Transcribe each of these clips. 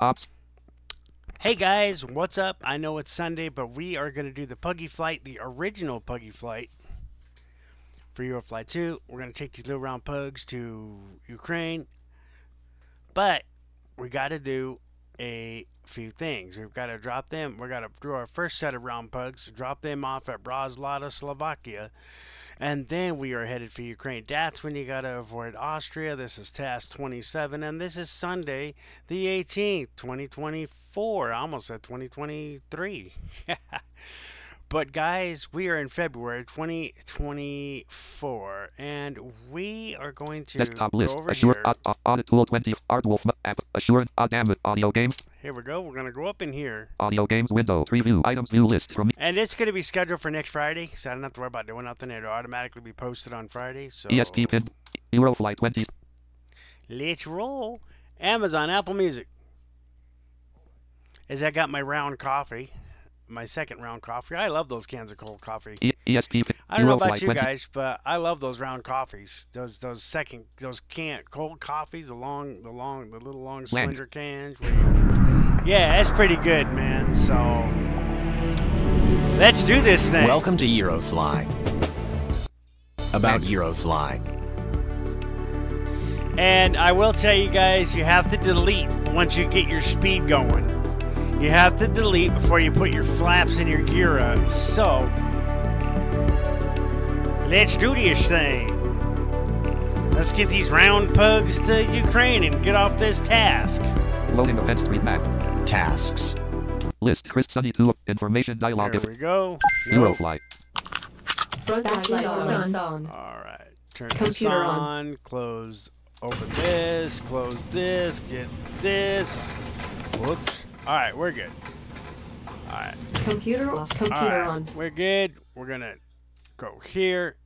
Ops. Hey guys, what's up? I know it's Sunday, but we are going to do the Puggy Flight, the original Puggy Flight for Eurofly 2. We're going to take these little round pugs to Ukraine, but we got to do a few things. We've got to drop them. We've got to do our first set of round pugs, drop them off at Bratislava, Slovakia, and then we are headed for Ukraine. That's when you got to avoid Austria. This is task 27, and this is Sunday, the 18th, 2024. I almost said 2023. But guys, we are in February 2024, and we are going to Desktop go list. over Assure. here. Aud- Aud- Audit tool 20. Artwolf app. Assured. Damn it. Audio games. Here we go. We're going to go up in here, Audio games window. Preview. Items view list from and it's going to be scheduled for next Friday, so I don't have to worry about doing nothing. It'll automatically be posted on Friday. So ESP pin. Eurofly 20. let's roll. Amazon, Apple Music. As I got my round coffee, my second round coffee. I love those cans of cold coffee. ESP. I don't know about Eurofly you guys, but I love those round coffees. Those those second those can cold coffees, the long the long the little long Bland. slender cans. Yeah, that's pretty good, man. So let's do this thing. Welcome to Eurofly. About Eurofly. And I will tell you guys, you have to delete once you get your speed going. You have to delete before you put your flaps and your gear up. So let's do this thing. Let's get these round pugs to Ukraine and get off this task. Loading event street map. Tasks. List. Chris Sunny 2. Information dialog. There we go. Nope. Eurofly. Front Backlights lights on. on. on. All right. Turn this Computer on. on. Close. Open this. Close this. Get this. Whoops. All right, we're good. All right. Computer off. Computer right, on. we're good. We're gonna go here.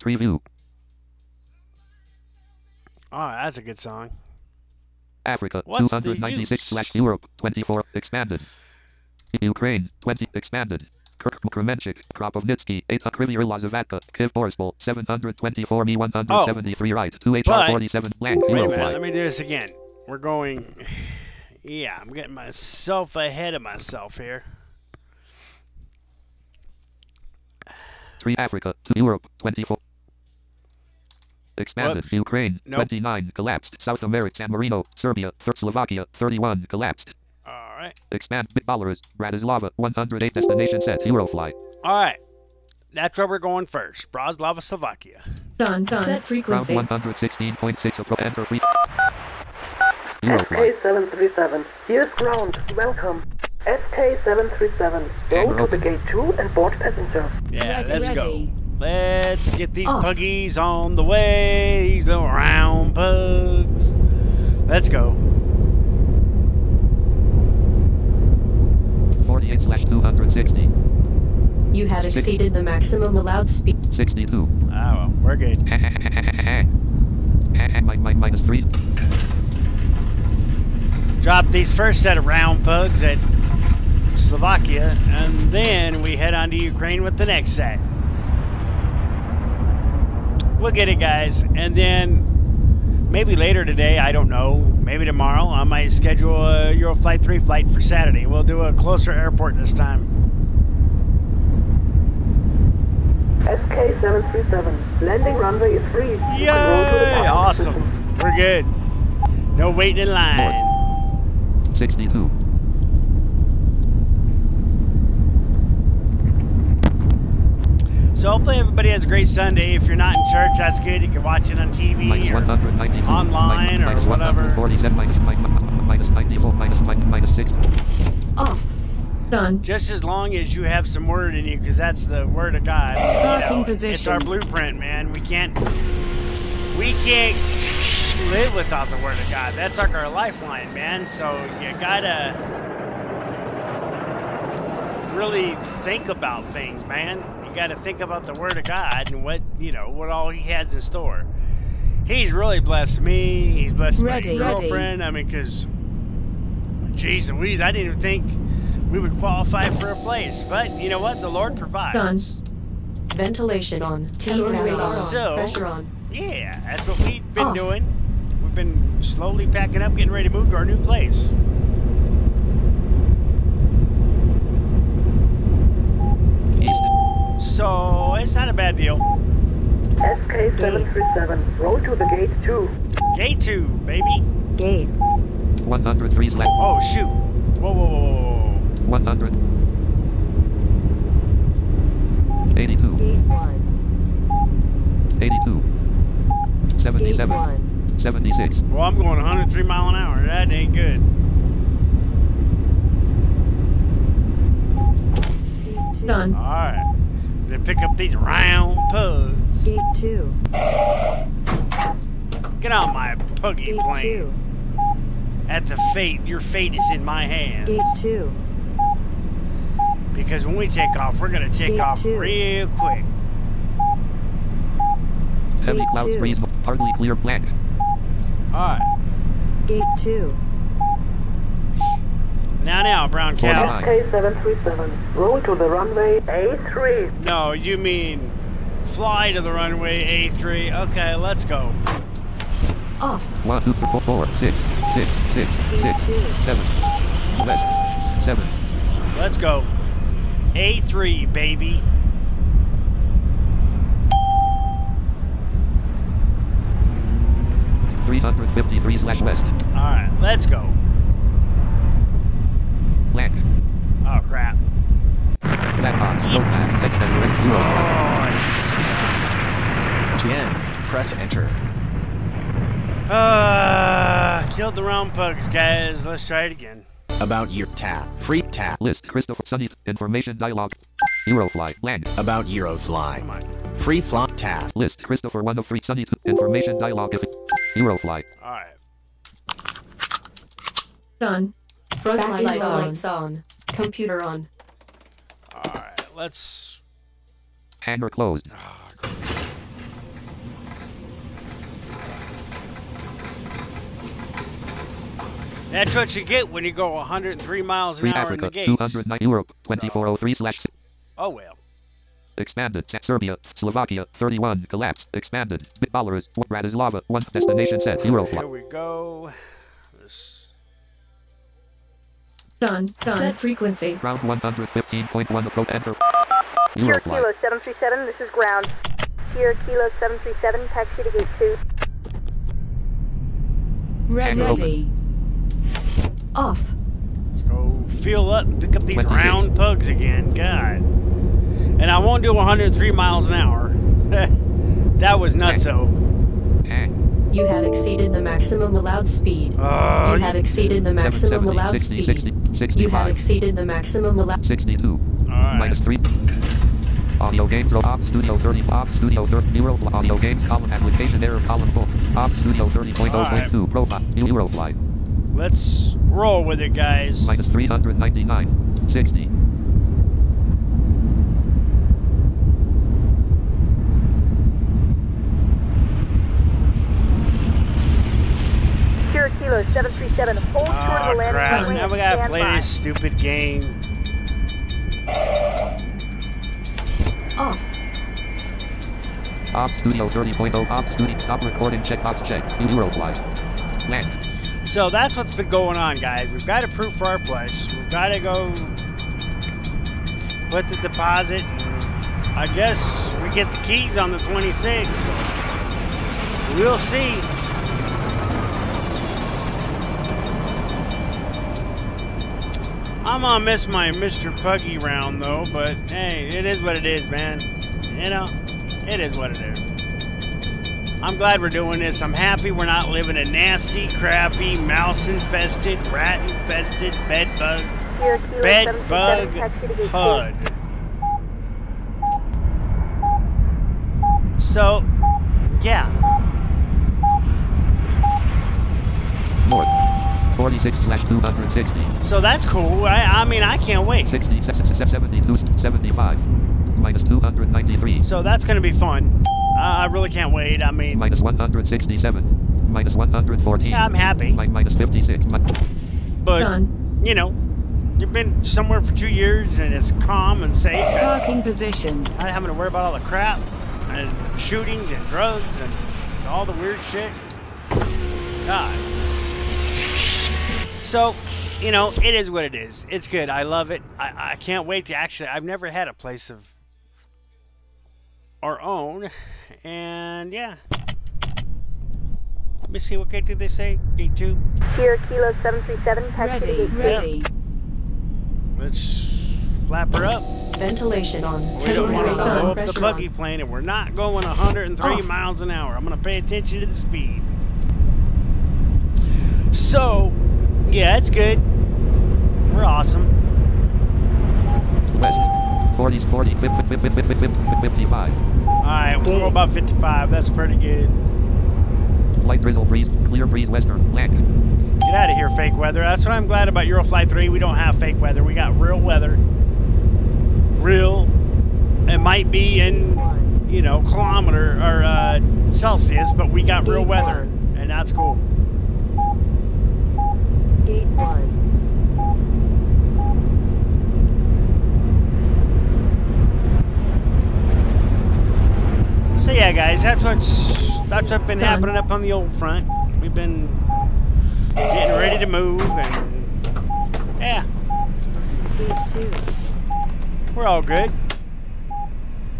Preview. Oh, that's a good song. Africa. What's 296 slash Europe. 24. Expanded. Ukraine. 20. Expanded. Kirk Kremenchik, Kropivnitsky, 8 Krivier Lazavatka, Kiv Borispol, 724 me 173 right, 2 HR But- 47 blank, Wait a minute. Let me do this again. We're going. Yeah, I'm getting myself ahead of myself here. 3 Africa, 2 Europe, 24. Expanded, Whoops. Ukraine, Nope. 29, collapsed, South America, San Marino, Serbia, thir- Slovakia, 31, collapsed. All right. Expand, Belarus, Bratislava, 108 destination set, Eurofly. All right. That's where we're going first. Bratislava, Slovakia. Done. Done. Set Ground frequency. 116.6 appro- enter free. Eurofly. SK737, here's ground. Welcome. SK737, go We're to the gate 2 and board passenger. Yeah, Ready, let's ready. go. Let's get these Off. puggies on the way. These little round pugs. Let's go. 48 slash 260, You have exceeded the maximum allowed speed. 62. Oh, well, we're good. Mi- mi- minus 3. Drop these first set of round pugs at Slovakia, and then we head on to Ukraine with the next set. We'll get it, guys. And then maybe later today, I don't know, maybe tomorrow, I might schedule a Eurofly 3 flight for Saturday. We'll do a closer airport this time. SK737, landing runway is free. You can roll to the Yay! Awesome. We're good. No waiting in line. 62. So hopefully everybody has a great Sunday. If you're not in church, that's good. You can watch it on TV Minus or online Min- or whatever. 147, minus, mi- mi- minus 94, minus 6. Off. Done. just as long as you have some word in you, because that's the word of God. you Parking know, It's our blueprint, man. We can't, we can't live without the word of God. That's like our lifeline, man. So you gotta really think about things, man. You gotta think about the word of God and what you know, what all He has in store. He's really blessed me. He's blessed Ready, my ready. girlfriend. I mean, because, geez Louise, I didn't even think we would qualify for a place. But you know what? The Lord provides. Done. Ventilation on. T Pressure on. on. So- Pressure on. Yeah, that's what we've been Off. doing. We've been slowly packing up, getting ready to move to our new place. So it's not a bad deal. SK737, roll to the gate 2. Gate two, baby. Gates. 103 slash Oh shoot! Whoa, whoa, whoa, whoa, 100. 82. Gate 1. 82. Gate 77. 1. 76. Well, I'm going 103 mile an hour. That ain't good. Gate 2. Done. All right. Gonna pick up these round pugs. Gate 2. Get out my puggy Gate plane. 2. At the fate, your fate is in my hands. Gate 2. Because when we take off, we're gonna take Gate off two. real quick. Heavy clouds two. breeze. Partly clear blank. All right. Gate 2. Now, now, brown cow. 49. SK737, roll to the runway A3. No, you mean fly to the runway A3. Okay, let's go. Off. 1, 2, 3, 4, 4, 6, 6, 6, 6, 7. West. 7. Let's go. A3, baby. Three hundred fifty-three slash west. All right, let's go. Blank. Oh crap. Black box. Go fast. Text and red. Oh, To end, press enter. uh, killed the round pugs, guys. Let's try it again. About your tab. Free tab. List. Christopher Sunny. Information dialog. Eurofly. Land. About Come Eurofly. on. Free flight task. List. Christopher 1 of 3. Sunny. Information dialog. If Eurofly. All right. Done. Front Back lights on. lights on. Computer on. All right. Let's. Hangar closed. Oh. That's what you get when you go 103 miles an Free hour in the Africa. gates. 209 Europe. 2403 slash. Oh well. Expanded. Serbia. Slovakia. 31. Collapsed. Expanded. Bitballers. Bratislava. 1. Destination set. Here Eurofly. we go. Done. Done. Set frequency. Ground 115.1 approach. Enter. Sierra Eurofly. Kilo 737, this is ground. Sierra Kilo 737, taxi to gate 2. Hangar open. Ready. Off. Let's go fuel up and pick up these 26. round pugs again. God. And I won't do 103 miles an hour. that was nutso. Hang. You have exceeded the maximum allowed speed. Oh, You have exceeded the maximum 770, allowed 60, speed. 60, You have exceeded the maximum allowed. 62. Alright. Minus 3. Audio games row op studio 30 op studio 30 Eurofly audio games column application error column 4 op studio 30.0.2 profile Eurofly Let's roll with it, guys. minus 399 60 Sierra Kilo 737, hold short of Oh, the landing crap. runway Now we gotta stand play by. this stupid game. Off. op studio 30.0 op studio stop recording checkbox check Eurofly Land So that's what's been going on, guys. We've got to proof for our place. We've got to go put the deposit. I guess we get the keys on the 26th. We'll see. I'm gonna miss my Mr. Puggy round though, but hey, it is what it is, man. You know, it is what it is. I'm glad we're doing this. I'm happy we're not living a nasty, crappy, mouse infested, rat infested, bed bug, Sierra Kilo bed bug taxi to gate 2. HUD. So, yeah. north 46 slash 260 So that's cool. I, I mean, I can't wait. 60 72 75 minus 293 So that's going to be fun. I I really can't wait. I mean, minus 167 minus 114 yeah, I'm happy. Mi- minus 56 mi- But, Done. you know, you've been somewhere for two years and it's calm and safe. Parking position. Not having to worry about all the crap and shootings and drugs and all the weird shit. God. So, you know, it is what it is. It's good. I love it. I, I can't wait to actually. I've never had a place of our own, and yeah. Let me see what gate did they say? Gate two. Sierra Kilo 737, taxi to Ready, gate ready. Let's flap her up. Ventilation on. We don't Temporary want to blow up the pressure buggy on. plane, and we're not going 103 Off. miles an hour. I'm going to pay attention to the speed. So, yeah, it's good. We're awesome. West. 40s, 40, flip, flip, flip, flip, flip, flip, flip, 55. All right, we'll go about 55. That's pretty good. Light drizzle breeze, clear breeze western, black. Get out of here, fake weather. That's what I'm glad about Eurofly 3. We don't have fake weather. We got real weather. Real. It might be in, you know, kilometer or uh, Celsius, but we got real weather, and that's cool. Gate one. So yeah, guys, that's what's that's what's been Done. happening up on the old front. We've been getting ready to move, and yeah, we're all good.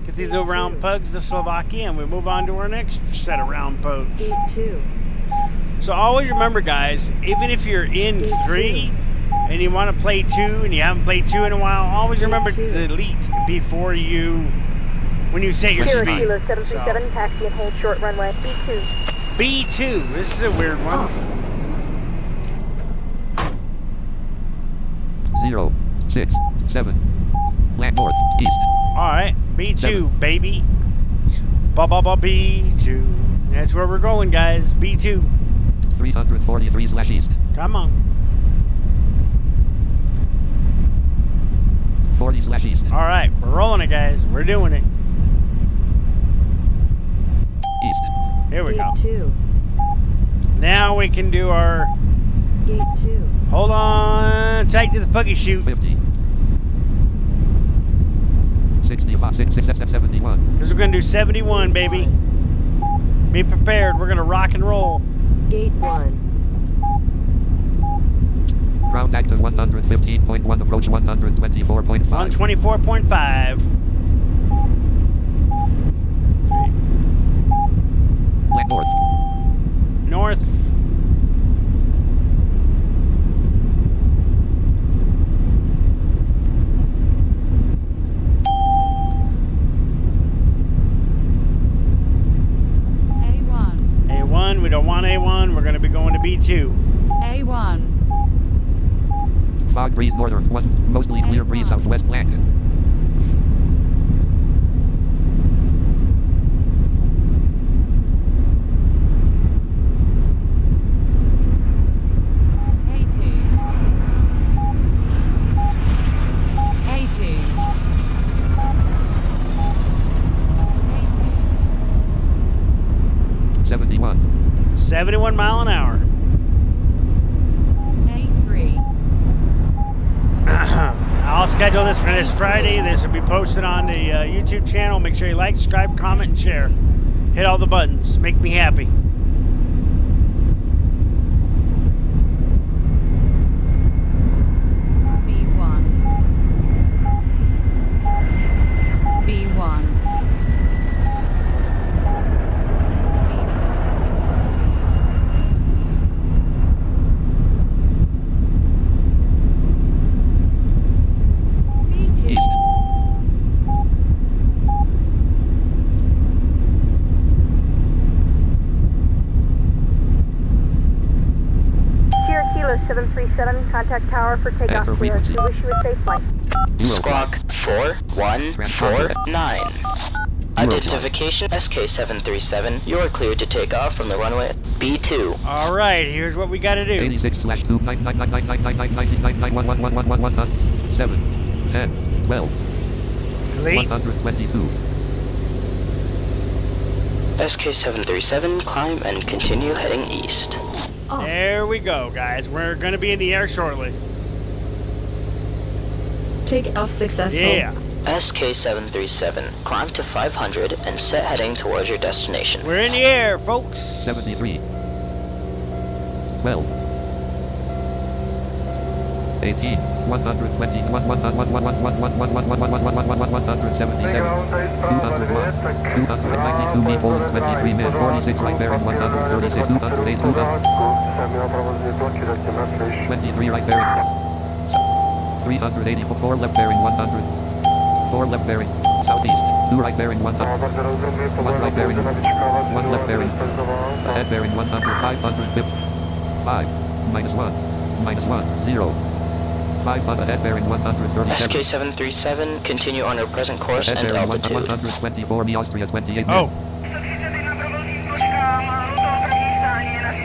Get these little round pugs to Slovakia, and we move on to our next set of round pugs. Gate two. So always remember, guys, even if you're in Gate three and you want to play two and you haven't played two in a while, always remember two. to delete before you when you set your Sierra speed. Kilo 737, taxi and hold short runway. B2. B2. This is a weird one. Off. Zero, six, seven. Black north, east. All right, B2, Seven. baby. Ba ba ba B2. That's where we're going, guys. B2. 343 slash east. Come on. 40 slash east. All right, we're rolling it, guys. We're doing it. East. Here we Gate go. two. Now we can do our. Gate two. Hold on tight to the puggy shoot. 50. 65, 6, 6, 7, 71. because we're gonna do 71, baby. Be prepared. We're gonna rock and roll. Gate one. Ground active 115.1, approach 124.5. 124.5. Black north. North. A1, A1. We don't want A1. We're gonna be going to B2. A1, Fog breeze northern 1. Mostly clear breeze southwest black. 71. 71 mile an hour. A3, I'll schedule this for this Friday. This will be posted on the uh, YouTube channel. Make sure you like, subscribe, comment, and share. Hit all the buttons. Make me happy. B1, B1, B2, East. Sierra Kilo 737, contact tower for takeoff Enter clearance. We wish you a safe flight. Euro Squawk 4149. Identification SK737. You are cleared to take off from the runway B2. All right, here's what we got to do. 86 slash 2 9 9 9 9 9 9 9 9 9 9 1 1 1 1 1 1 1 7 10 12 Delete. 122 SK737, climb and continue heading east. Off. There we go, guys. We're going to be in the air shortly. Take off successful. Yeah. SK737, climb to 500 and set heading towards your destination. We're in the air, folks. 73 12 18, 120, 1, 1, 1, 1, 1, 1, 1, 1, 1, 1, 1, 1, 177, 201, 292 me 23 min, 46 right bearing, 136, 208, 200, 23 right bearing, 384, 4 left bearing, 100, 4 left bearing, southeast, 2 right bearing, 100, 1 right bearing, 1 left bearing, ahead bearing, 100, 550, 5, minus 1, minus 1, 0, 5 on ahead bearing 137. SK737, continue on your present course Head and bearing one- altitude. 124 me Austria 28 Oh,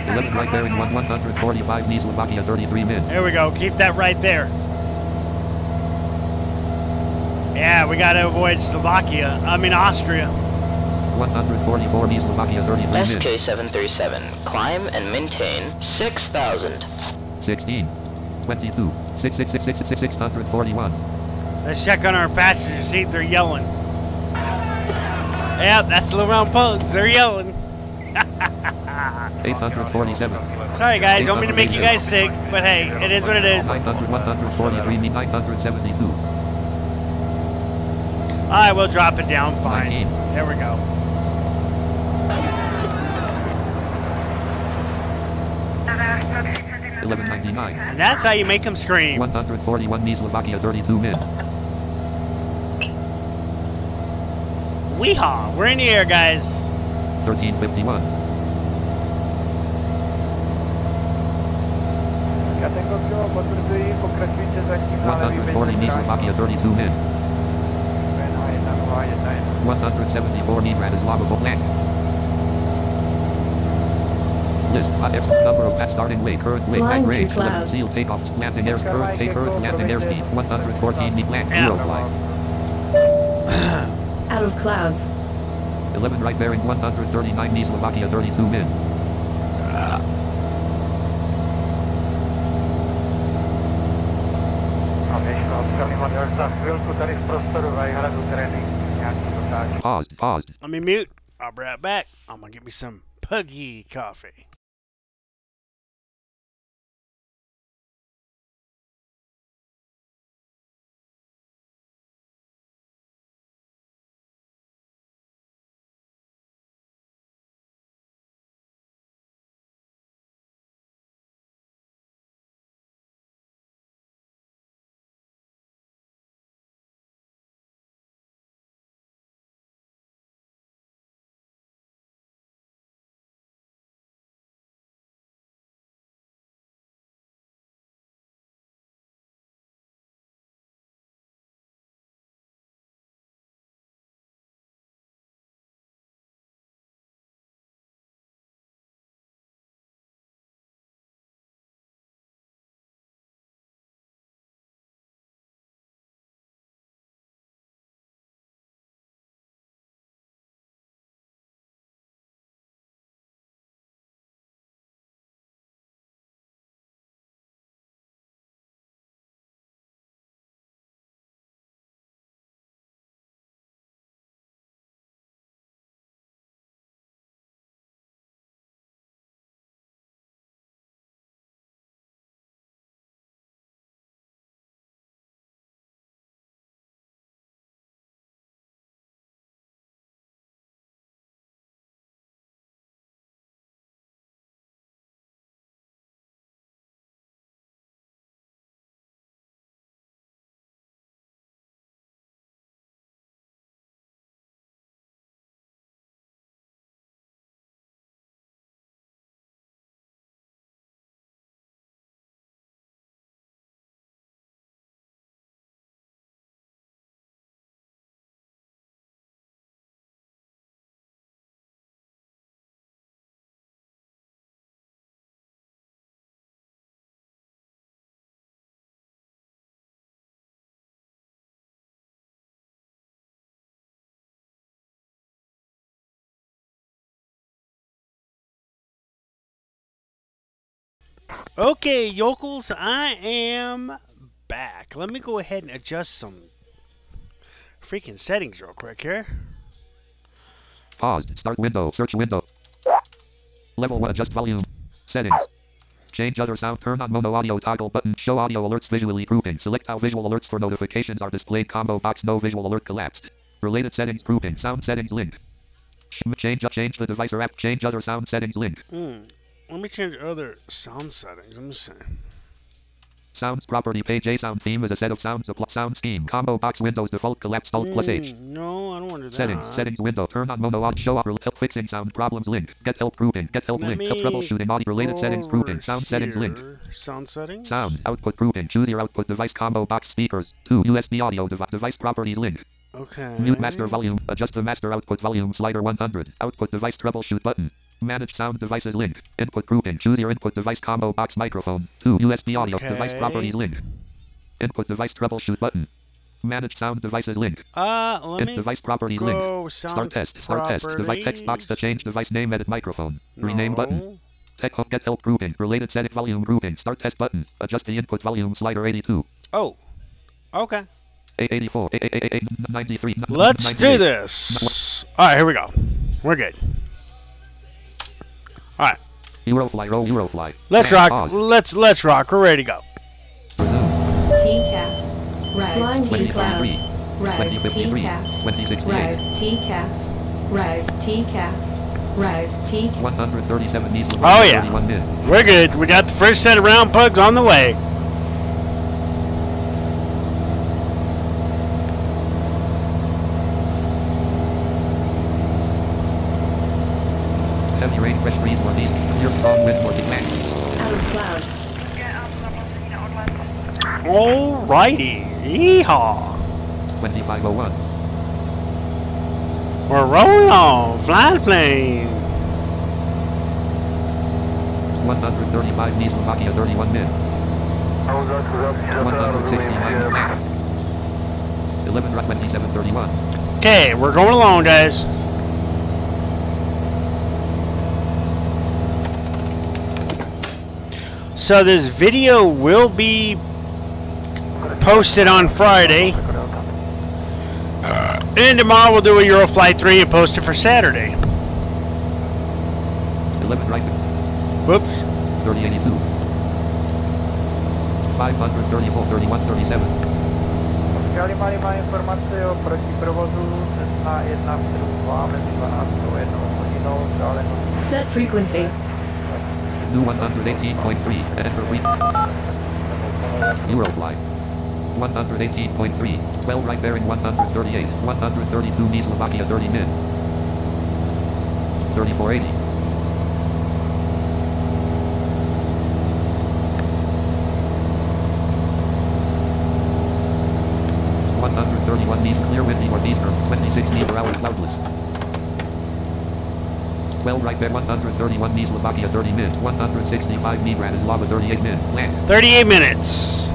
11 right bearing 1 145 me Slovakia 33 min. there we go. Keep that right there. Yeah, we gotta avoid Slovakia. I mean Austria. 144 me Slovakia 33. SK737, climb and maintain 6,000. 16. 22. 666 641. Let's check on our passenger seat. They're yelling. Yeah, that's the little round pugs. They're yelling. 847. Sorry, guys. Don't mean to make you guys sick, but hey, it is what it is. 900 143 me 972. All right, we'll drop it down. Fine. 19. There we go. Eleven ninety nine. And that's how you make them scream. 141 me Slovakia 32 min. Weehaw! We're in the air, guys. 1351. Kategoricko potvrduji, pokračujte zatím na levý 140 me Slovakia 32 min. 174 me Bratislava Blank. List hot F number of pass starting weight current weight Flying at range left seal takeoffs landing airs current take current landing airspeed 114 me blank zero fly Out of clouds. 11 right bearing 139 me Slovakia 32 min A Paused Let me mute. I'll be right back. I'm gonna get me some puggy coffee. Okay, yokels, I am back. Let me go ahead and adjust some freaking settings real quick here. paused start window search window level 1 adjust volume settings Change other sound. Turn on mono audio toggle button. Show audio alerts visually grouping. Select how visual alerts for notifications are displayed. Combo box. No visual alert collapsed. Related settings grouping. Sound settings link. Change change the device or app. Change other sound settings link. Hmm. Let me change other sound settings. I'm just saying. Sounds property page A sound theme is a set of sounds apply sound scheme. Combo box Windows default collapse alt plus H. Hmm, no, I don't want to do that. Settings, settings window, turn on mono audio, show audio, help fixing sound problems link, get help grouping, get help Let link, help troubleshooting audio related settings grouping, sound settings link. Sound settings? sound, output grouping, choose your output device combo box speakers, 2 USB audio devi- device properties link, Okay. mute master volume, adjust the master output volume slider 100, output device troubleshoot button, manage sound devices link, input grouping, choose your input device combo box microphone, 2 USB audio device properties link, input device troubleshoot button, manage sound devices link, Uh, let In me device properties link. go Start sound test. Start test. Device text box to change device name. Edit microphone. Rename button. No. Tech home. Get help grouping. Related setting volume grouping. Start test button. Adjust the input volume slider 82. Oh. Okay. 884. 888. 93. Let's do this. All right, here we go. We're good. All right, Eurofly. Roll Eurofly. let's rock. Pause. Let's let's rock. We're ready to go. Resume. T-Cats. Rise Flying T-Class. 2023. Rise 2053. T-Cats. 2068. Rise T-Cats. Rise T-Cats. Rise T. 137 measles. Oh, yeah. We're good. We got the first set of round pugs on the way. Heavy rain. Fresh breeze northeast. Clear strong wind northeast. Out of clouds. Alrighty. Yeehaw. 2501. We're rolling on. Flying plane. 135 knee Slovakia 31 min. 169 back. 11 right 2731. Okay, we're going along, guys. So this video will be posted on Friday. Uh, and tomorrow we'll do a Eurofly 3 and post it for Saturday. 11 right Whoops. 3082. 534 31 37. 555 informace o protiprovozu Cessna 172 mezi 12 1 hodinou, vzdálenost Set frequency. New 118.3. Enter fleet. Eurofly. 118.3. 12 right bearing 138. 132 knee Slovakia 30 min. 3480. One hundred thirty-one knees clear windy northeastern, twenty-six knee per hour cloudless. 12 right there, 131 knee Slovakia 30 min, 165 knee Bratislava 38 min, land. 38 minutes.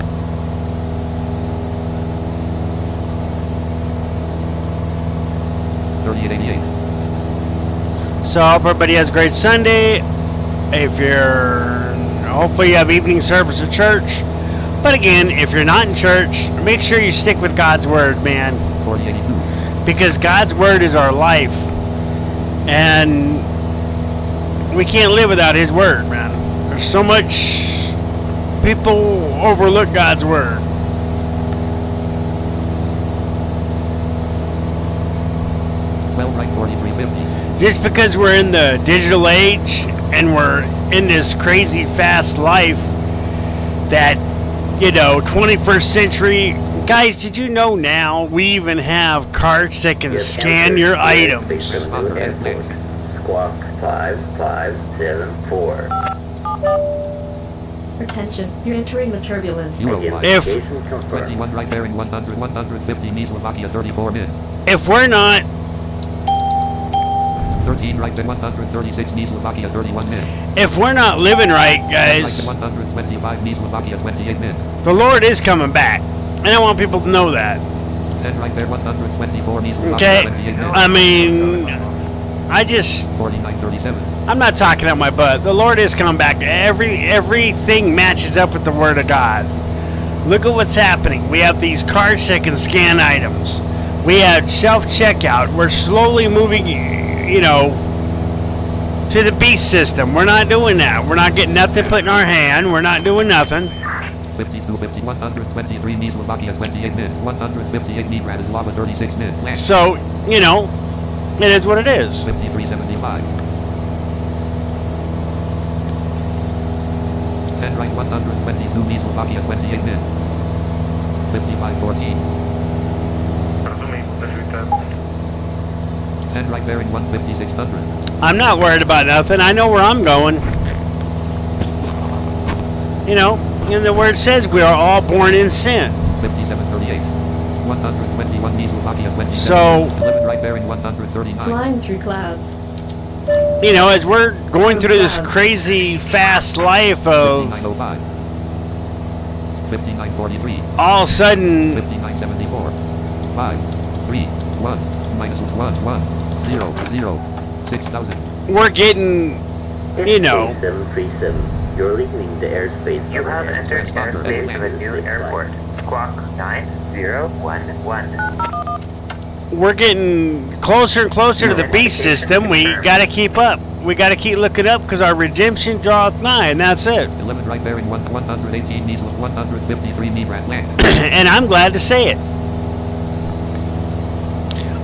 So I hope everybody has a great Sunday. If you're, hopefully you have evening service at church. But again, if you're not in church, make sure you stick with God's word, man. Because God's word is our life. And we can't live without his word, man. There's so much people overlook God's word. Twelve right, forty-three fifty. Just because we're in the digital age and we're in this crazy fast life that you know 21st century guys did you know now we even have carts that can scan your items Squawk 5574. Attention, you're entering the turbulence. Eurofly. If- Identification confirmed. 21 right bearing 100, 150 knee Slovakia 34 min. if we're not 13 right there, 136 knee Slovakia 31 min. if we're not living right guys 125 knee Slovakia 28 min. the lord is coming back and i want people to know that right there, 124 knee Slovakia okay i mean i just 4937. I'm not talking out my butt. The Lord is coming back. Every everything matches up with the Word of God. Look at what's happening. We have these cards that can scan items. We have self checkout. We're slowly moving, you know, to the beast system. We're not doing that. We're not getting nothing put in our hand. We're not doing nothing. 52, 50, 123 me Slovakia 28 min. 158 me Bratislava 36 min. So, you know, it is what it is. 5375. 10 right 122 me Slovakia 28 min. 5514. 10 right bearing 15600. I'm not worried about nothing. I know where I'm going. You know, and the word says we are all born in sin. 5738. 121 me Slovakia 27 So- 11 right bearing 139. Flying through clouds. You know, as we're going through this crazy fast life of 5905. 5943. all of a sudden 5974. 5, 3, 1, minus 1, 1, 0, 0, 6000. we're getting, you know, 737. You're leaving the airspace. You have entered airspace of a new airport. Squawk 9011. we're getting closer and closer to the beast system. We got to keep up. We got to keep looking up because our redemption draweth nigh, and that's it. 11 right bearing 1, 118 measles 153 me land. and I'm glad to say it.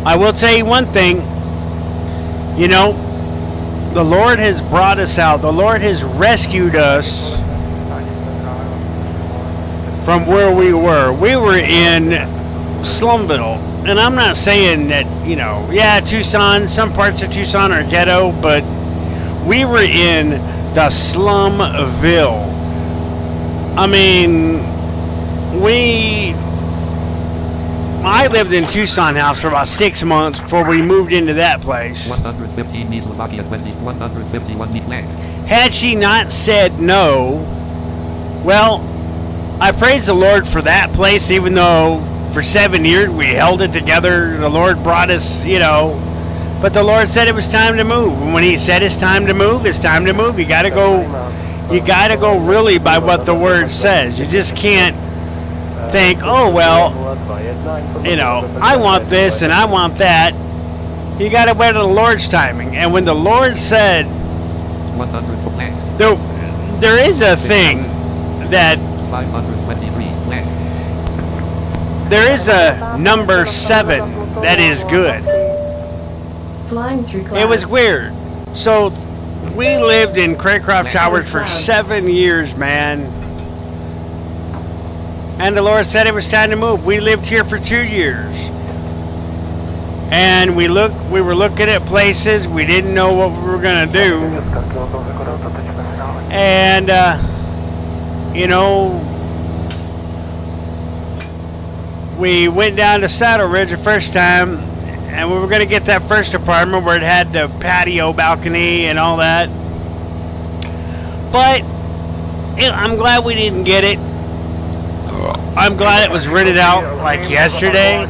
I will tell you one thing. You know, the Lord has brought us out. The Lord has rescued us from where we were. We were in Slumville. And I'm not saying that, you know, yeah, Tucson, some parts of Tucson are ghetto, but we were in the Slumville. I mean, we I lived in Tucson house for about six months before we moved into that place. 115 me Slovakia 20, 151 me land. Had she not said no, well, I praise the Lord for that place, even though for seven years we held it together. The Lord brought us, you know, but the Lord said it was time to move. And when He said it's time to move, it's time to move. You got to go. You got to go really by what the Word says. You just can't think, oh well, you know, I want this and I want that. You got to wait on the Lord's timing. And when the Lord said, 100 there, there is a thing that 523 there is a number seven that is good. It was weird. So we lived in Craycroft Towers for seven years, man. And the Lord said it was time to move. We lived here for two years. And we look we were looking at places, we didn't know what we were gonna do. And uh, you know we went down to Saddle Ridge the first time and we were going to get that first apartment where it had the patio balcony and all that. But I'm glad we didn't get it. I'm glad it was rented out like yesterday.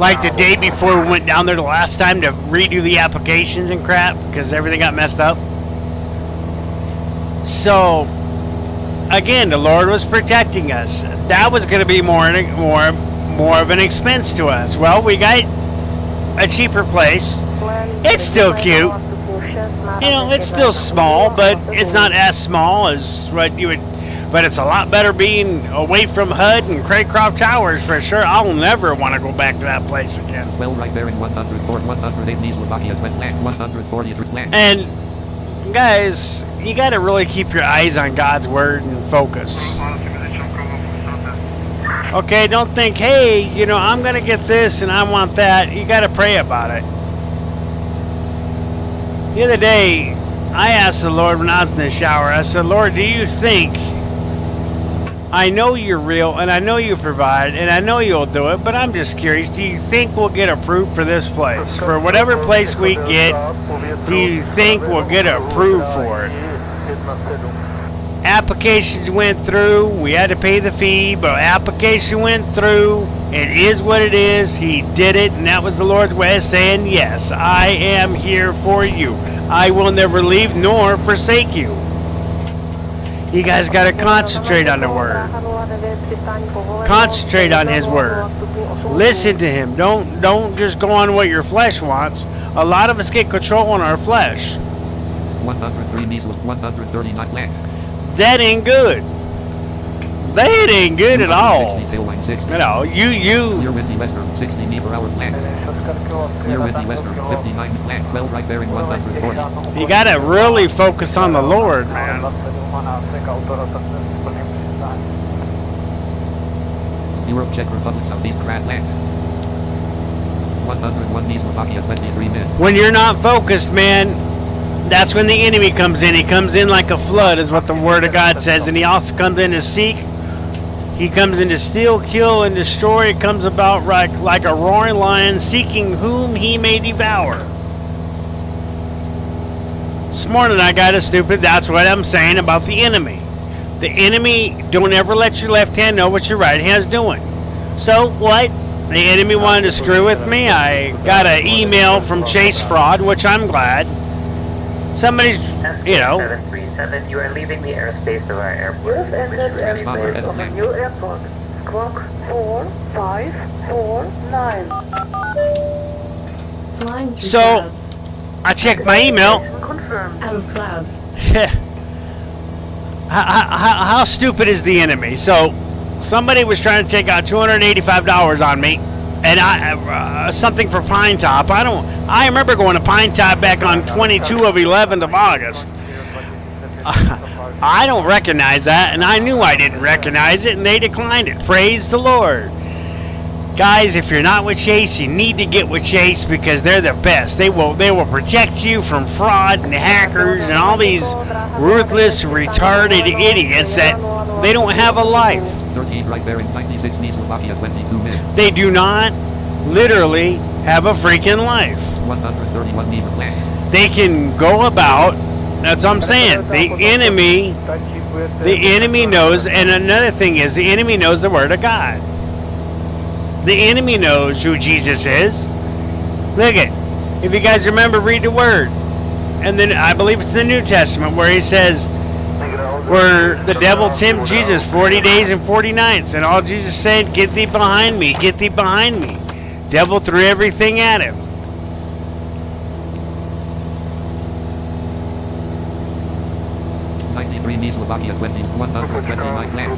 Like the day before we went down there the last time to redo the applications and crap because everything got messed up. So, again, the Lord was protecting us. That was going to be more, more, more of an expense to us. Well, we got a cheaper place. It's still cute. You know, it's still small, but it's not as small as what you would. But it's a lot better being away from HUD and Craycroft Towers for sure. I'll never want to go back to that place again. 12 right bearing 104, 108 me Slovakia 20 land. 143 land. And guys, you got to really keep your eyes on God's word and focus. Okay, don't think, hey, you know, I'm going to get this and I want that. You got to pray about it. The other day, I asked the Lord when I was in the shower, I said, Lord, do you think I know you're real and I know you provide and I know you'll do it, but I'm just curious, do you think we'll get approved for this place? For whatever place we get, do you think we'll get approved for it? Applications went through, we had to pay the fee, but application went through. It is what it is. He did it, and that was the Lord's way of saying, Yes, I am here for you. I will never leave nor forsake you. You guys got to concentrate on the Word. Concentrate on His Word. Listen to him. Don't don't just go on what your flesh wants. A lot of us get control on our flesh. 103 measles, 139 black. That ain't good. That ain't good at all. 60 tailline 60. You you you Clear windy western, 60 knee per hour black. Clear windy western, 59 black, 12 right bearing 140. you gotta really focus on the Lord, man. Europe, Czech Republic, Southeast Grand Black. 101 knee Slovakia, 23 men. When you're not focused, man, that's when the enemy comes in. He comes in like a flood, is what the Word of God says, and he also comes in to seek. He comes in to steal, kill, and destroy. Comes about like, like a roaring lion, seeking whom he may devour. This morning I got a stupid. That's what I'm saying about the enemy. The enemy don't ever let your left hand know what your right hand's doing. So what? The enemy wanted to screw with me. I got an email from Chase Fraud, which I'm glad. Somebody's, you know, 737, you are leaving the airspace of our airport. You've entered airspace airspace of of a a new new airport. Squawk 4549. So- clouds. I checked my email. Confirmed. Out of clouds. how, how, how stupid is the enemy? So, somebody was trying to take out $285 on me, and I uh, something for Pine Top. I don't. I remember going to Pine Top back on 22 of 11th of August. I don't recognize that, and I knew I didn't recognize it, and they declined it. Praise the Lord. Guys, if you're not with Chase, you need to get with Chase because they're the best. They will they will protect you from fraud and hackers and all these ruthless, retarded idiots that they don't have a life. 13 right bearing 96 knee Slovakia, 22 men. They do not literally have a freaking life. 131 knee black. They can go about. That's what I'm saying. The enemy, the enemy knows, and another thing is the enemy knows the word of God. The enemy knows who Jesus is. Look it. If you guys remember, read the word. And then I believe it's the New Testament where he says, where the devil tempted Jesus 40 days and 40 nights. And all Jesus said, Get thee behind me, get thee behind me. Devil threw everything at him. Ninety-three knee Slovakia, 20, 129 black.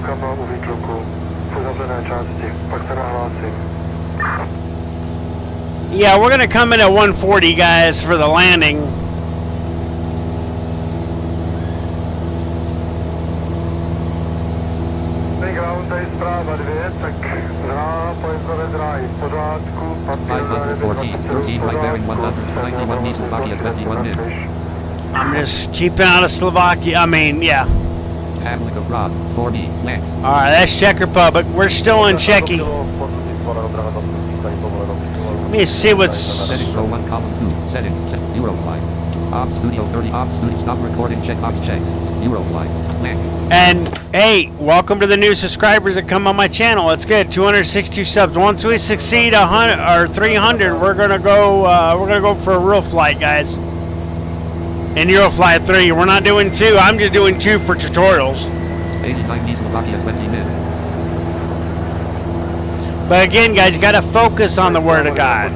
Yeah, we're gonna come in at 140, guys, for the landing. Five hundred fourteen, thirteen right bearing 191 knee Slovakia, 21 men. I'm just keeping out of Slovakia. I mean, yeah. Hamlet of Rod, 4 knee black. All right, that's Czech Republic. We're still in Czechia. Let me see what's. Settings row 1, column 2, settings, set, Eurofly. Op Studio 30, Op Studio, stop recording, checkbox checked. And hey, welcome to the new subscribers that come on my channel. It's good. 262 subs. Once we succeed hundred or 300, we're gonna go. Uh, we're gonna go for a real flight, guys. In Eurofly 3, we're not doing two. I'm just doing two for tutorials. 89 knee Slovakia, 20 men. But again, guys, you gotta focus on the Word of God.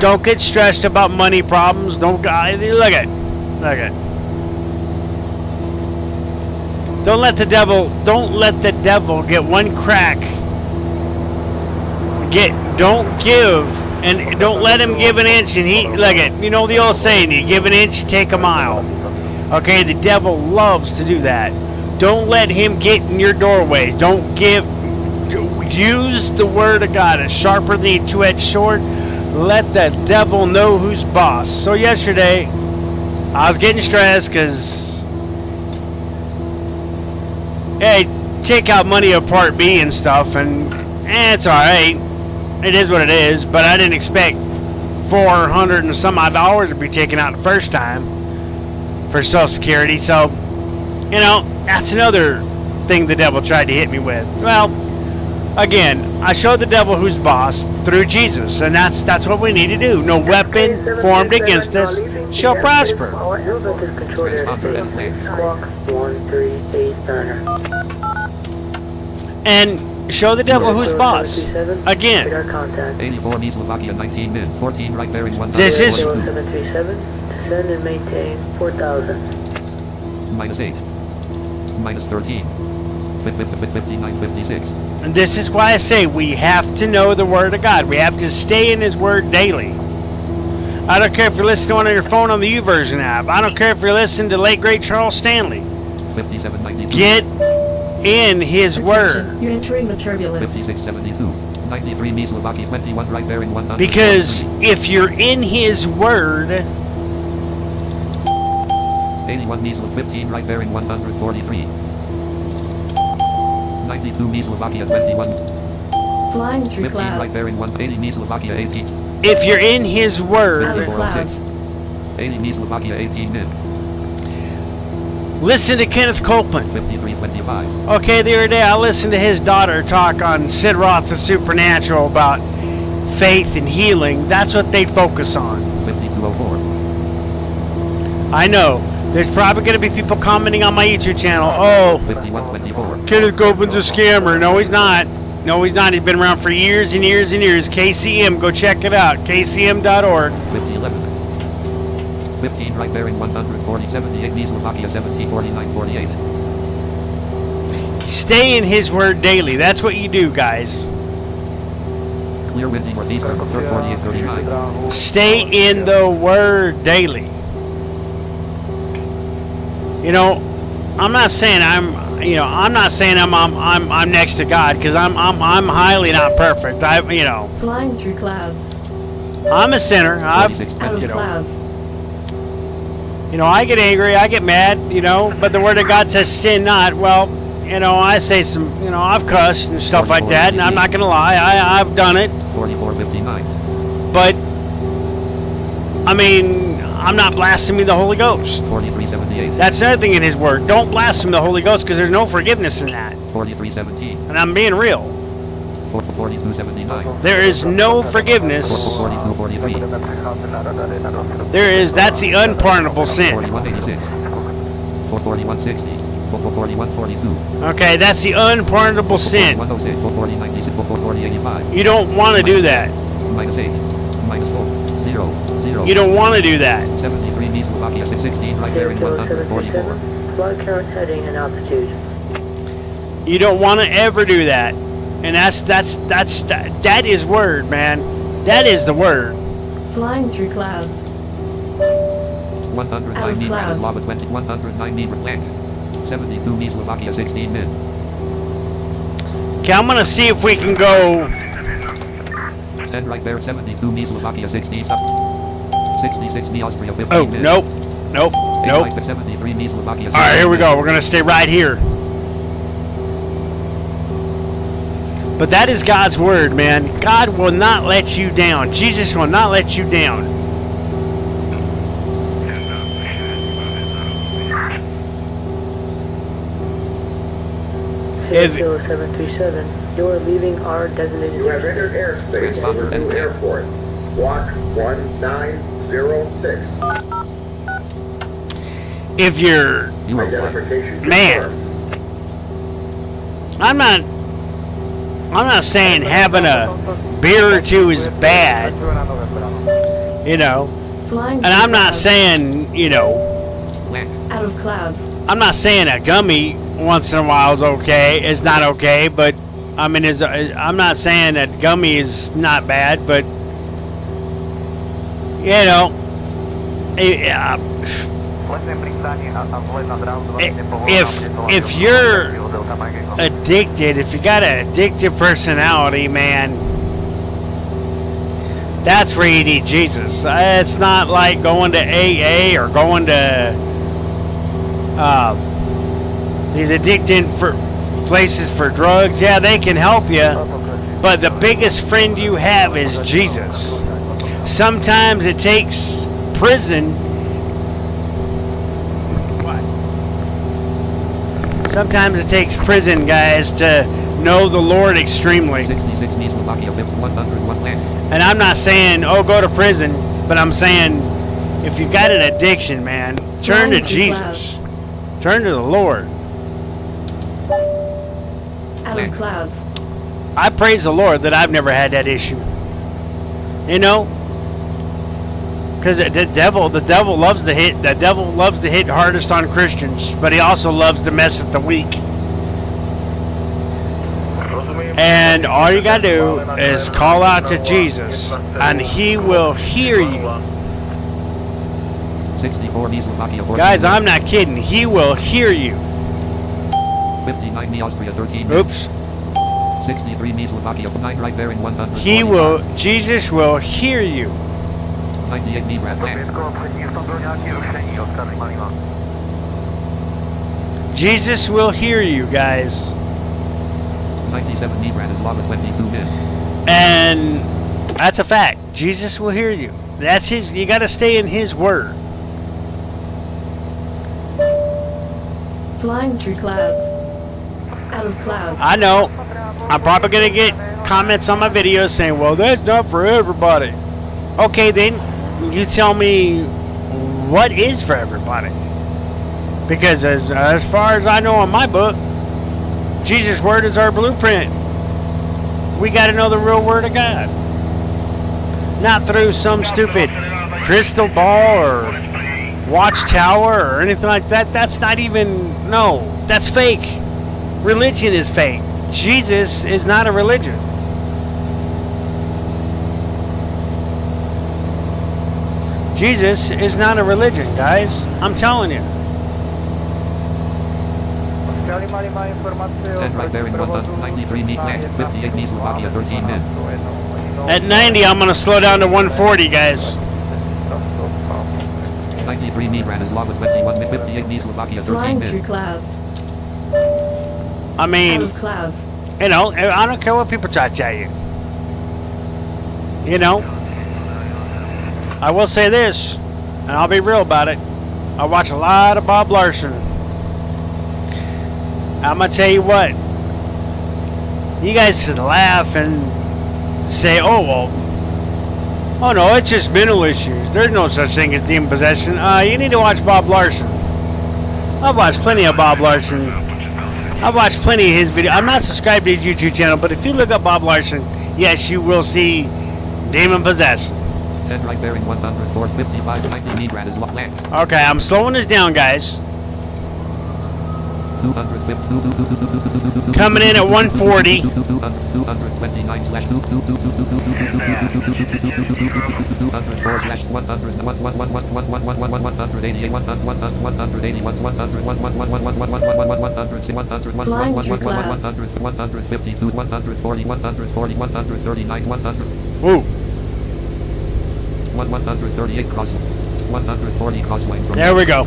Don't get stressed about money problems. Don't go- look at, look at. Don't let the devil. Don't let the devil get one crack. Get. Don't give, and don't let him give an inch. And he look at. You know the old saying: you give an inch, you take a mile. Okay, the devil loves to do that. Don't let him get in your doorway. Don't give. Use the word of God as sharper than a two-edged sword. Let the devil know who's boss. So yesterday, I was getting stressed because, hey, take out money of Part B and stuff, and eh, it's all right. It is what it is. But I didn't expect 400 and some odd dollars to be taken out the first time for Social Security. So, you know, that's another thing the devil tried to hit me with. Well, again, I showed the devil who's boss through Jesus, and that's that's what we need to do. No weapon formed against us shall prosper. And Show the devil who's boss. Again. Radar contact. 84 me Slovakia 19 min. 14 right bearing 1042. This is- Kilo 737, descend and maintain 4,000. Minus 8. Minus 13. And this is why I say we have to know the Word of God. We have to stay in His Word daily. I don't care if you're listening on your phone on the YouVersion app. I don't care if you're listening to late great Charles Stanley. Get in His Word. You're entering the turbulence. 56, 72. 93 me 21 right bearing 100. Because if you're in His Word, 81 me Slo- 15 right bearing 143. 92 me Slovakia 21. Flying through 15 right bearing 180 me Slovakia 18. if you're in His Out Word, of clouds. 80 me Slovakia 18 min. listen to Kenneth Copeland. 53, 25. Okay, the other day I listened to his daughter talk on Sid Roth the Supernatural about faith and healing. That's what they focus on. 5204. I know. There's probably going to be people commenting on my YouTube channel. Oh, 5124. Kenneth Copeland's a scammer. No, he's not. No, he's not. He's been around for years and years and years. KCM, go check it out. KCM.org. 5011. 15 right bearing 140 78 me Slovakia 17 49 48. Stay in his word daily. That's what you do, guys. Clear windy northeastern 48 39. Stay in the word daily. You know, I'm not saying I'm, you know, I'm not saying I'm I'm I'm, I'm next to God because I'm I'm I'm highly not perfect. I, you know, Flying through clouds. I'm a sinner. I've, 46 Out of you know, clouds. you know, I get angry, I get mad, you know, but the word of God says sin not. Well, you know, I say some, you know, I've cussed and stuff like that, and I'm not gonna lie, I I've done it, 44 59. but I mean, I'm not blaspheming the Holy Ghost. 43 78. That's another thing in His Word. Don't blaspheme the Holy Ghost because there's no forgiveness in that. 43 17. And I'm being real. 42 79. There is no forgiveness. 42 43. There is. That's the unpardonable sin. 41 86. 41 60. 41 42. Okay, that's the unpardonable sin. 106. 40 96. 40 85. You don't want to do that. Minus 8. Minus 4. 0. 0. You don't want to do that. 73 me Slovakia 16 right bearing Kilo 144. 737, current heading and altitude. You don't want to ever do that. And that's that's that's that, that is word, man. That is the word. Flying through clouds. 109 Out of me clouds. Lava 20. 109 me blank. 72 me Slovakia 16 min. Okay, I'm gonna see if we can go. 10 right there 72 me Slovakia 16 sub. 66 me Austria 15 Oh min. nope, nope, nope. 73 me Slovakia All right, here we go. We're gonna stay right here. But that is God's word, man. God will not let you down. Jesus will not let you down. If- Kilo 737, you are leaving our designated You have entered airspace Transponder over New and- Airport. Block 1906. If you're, You are one. Identification Man. confirmed. I'm not, I'm not saying having a beer or two is bad, you know. And I'm not saying, you know, Out of clouds. I'm not saying a gummy once in a while is okay. It's not okay, but I mean, is I'm not saying that gummy is not bad, but you know, uh, if if you're addicted, if you got an addictive personality, man, that's where you need Jesus. Uh, It's not like going to AA or going to uh, these addicted for places for drugs. Yeah, they can help you, but the biggest friend you have is Jesus. Sometimes it takes prison. What? Sometimes it takes prison, guys, to know the Lord extremely. 66 me Slovakia 50 101 blank. And I'm not saying, oh, go to prison, but I'm saying if you've got an addiction, man, turn to Flying through Jesus. Turn to the Lord. Out of clouds. I praise the Lord that I've never had that issue. You know, because the devil, the devil loves to hit. The devil loves to hit hardest on Christians, but he also loves to mess with the weak. And all you gotta do is call out to Jesus, and He will hear you. 64 me Slovakia 14 Guys. I'm not kidding. He will hear you. 59 me Austria 13. Oops. 63 me Slovakia 9 right bearing 100 He will. Jesus will hear you. 98 me Brad land. Sovětsko, přední snad bylo nějaký rušení, Oskar Lima Lima. Jesus will hear you, guys. 97 me Bratislava 22 min. And that's a fact. Jesus will hear you. That's his. You got to stay in His word. Flying through clouds. Out of clouds. I know. I'm probably gonna get comments on my videos saying, "Well, that's not for everybody." Okay, then you tell me what is for everybody. Because as as far as I know in my book, Jesus' word is our blueprint. We got to know the real word of God, not through some stupid crystal ball or watchtower or anything like that. That's not even no. That's fake. Religion is fake. Jesus is not a religion. Jesus is not a religion, guys. I'm telling you. Oskar Lima Lima, informace o 10 right bearing 193 me land. 58 me Slovakia 13 min. At 90, I'm going to slow down to 140, guys. 93 me Bratislava 21 min. 58 me Slovakia 13 Flying through clouds. I mean, clouds. you know, I don't care what people try to tell you. You know, I will say this, and I'll be real about it. I watch a lot of Bob Larson. I'm gonna tell you what. You guys should laugh and say, "Oh well, oh no, it's just mental issues. There's no such thing as demon possession." Uh, you need to watch Bob Larson. I've watched plenty of Bob Larson. I've watched plenty of his video. I'm not subscribed to his YouTube channel, but if you look up Bob Larson, yes, you will see demon possession. 10 right bearing 104 55 90 me Brad is. Okay, I'm slowing this down, guys. Coming in at 140. 229 slash 204 slash 100 188 Flying through clouds. 152 140 140 139 100 Ooh, 138 cross 140 cross line from there we go.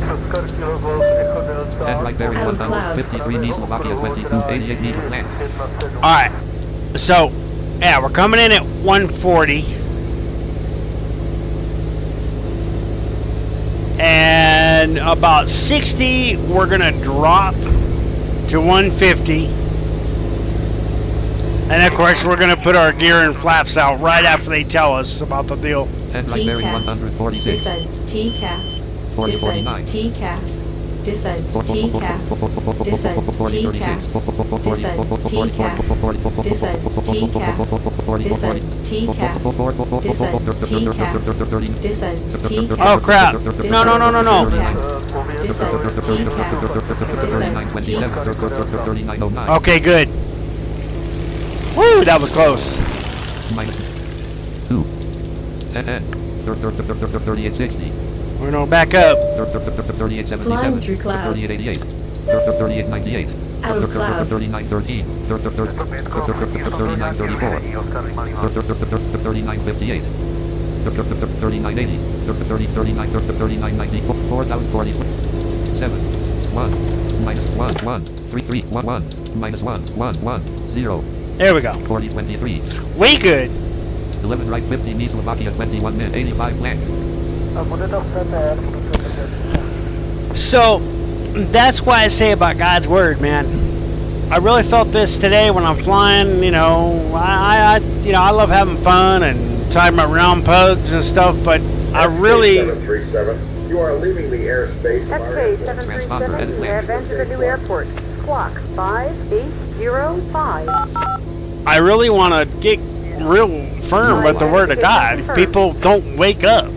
Oskar Kilo Golf, Echo Delta. 10 right bearing Out 153 me Slovakia 22 88 me land All right, so yeah, we're coming in at 140, and about 60, we're gonna drop to 150, and of course we're gonna put our gear and flaps out right after they tell us about the deal. 10 right bearing TCAS. 146 Descend. TCAS. 40 Descend. 49 TCAS. Descend. TCAS. Descend. TCAS. Descend. TCAS. Descend. TCAS. Descend. TCAS. Descend. TCAS. Descend. TCAS. Oh crap! No, no, no, no, no. Descend. TCAS. Descend. 27 TCAS. 3909 Okay, good. Woo, that was close. minus 2 10 10 3860 We're gonna back up. 3877 Flying through clouds. 3888 3898 Out of clouds. 3913 3934 Oskar Lima Lima. 3958 3980 39 3990 4040 7 1 minus 1 1 3 3 1 1 minus 1 1 1 0 There we go. 40 23 Way good. 11 right 50 me Slovakia 21 min 85 blank A bude to CTR, budu se držet. So that's why I say about God's word, man. I really felt this today when I'm flying. You know, I, I you know, I love having fun and talking about round pugs and stuff, but I really, 737, you are leaving the airspace of our SK 737, you have entered the new airport. Squawk 5805. I really want to get real firm with the Word of God. People don't wake up.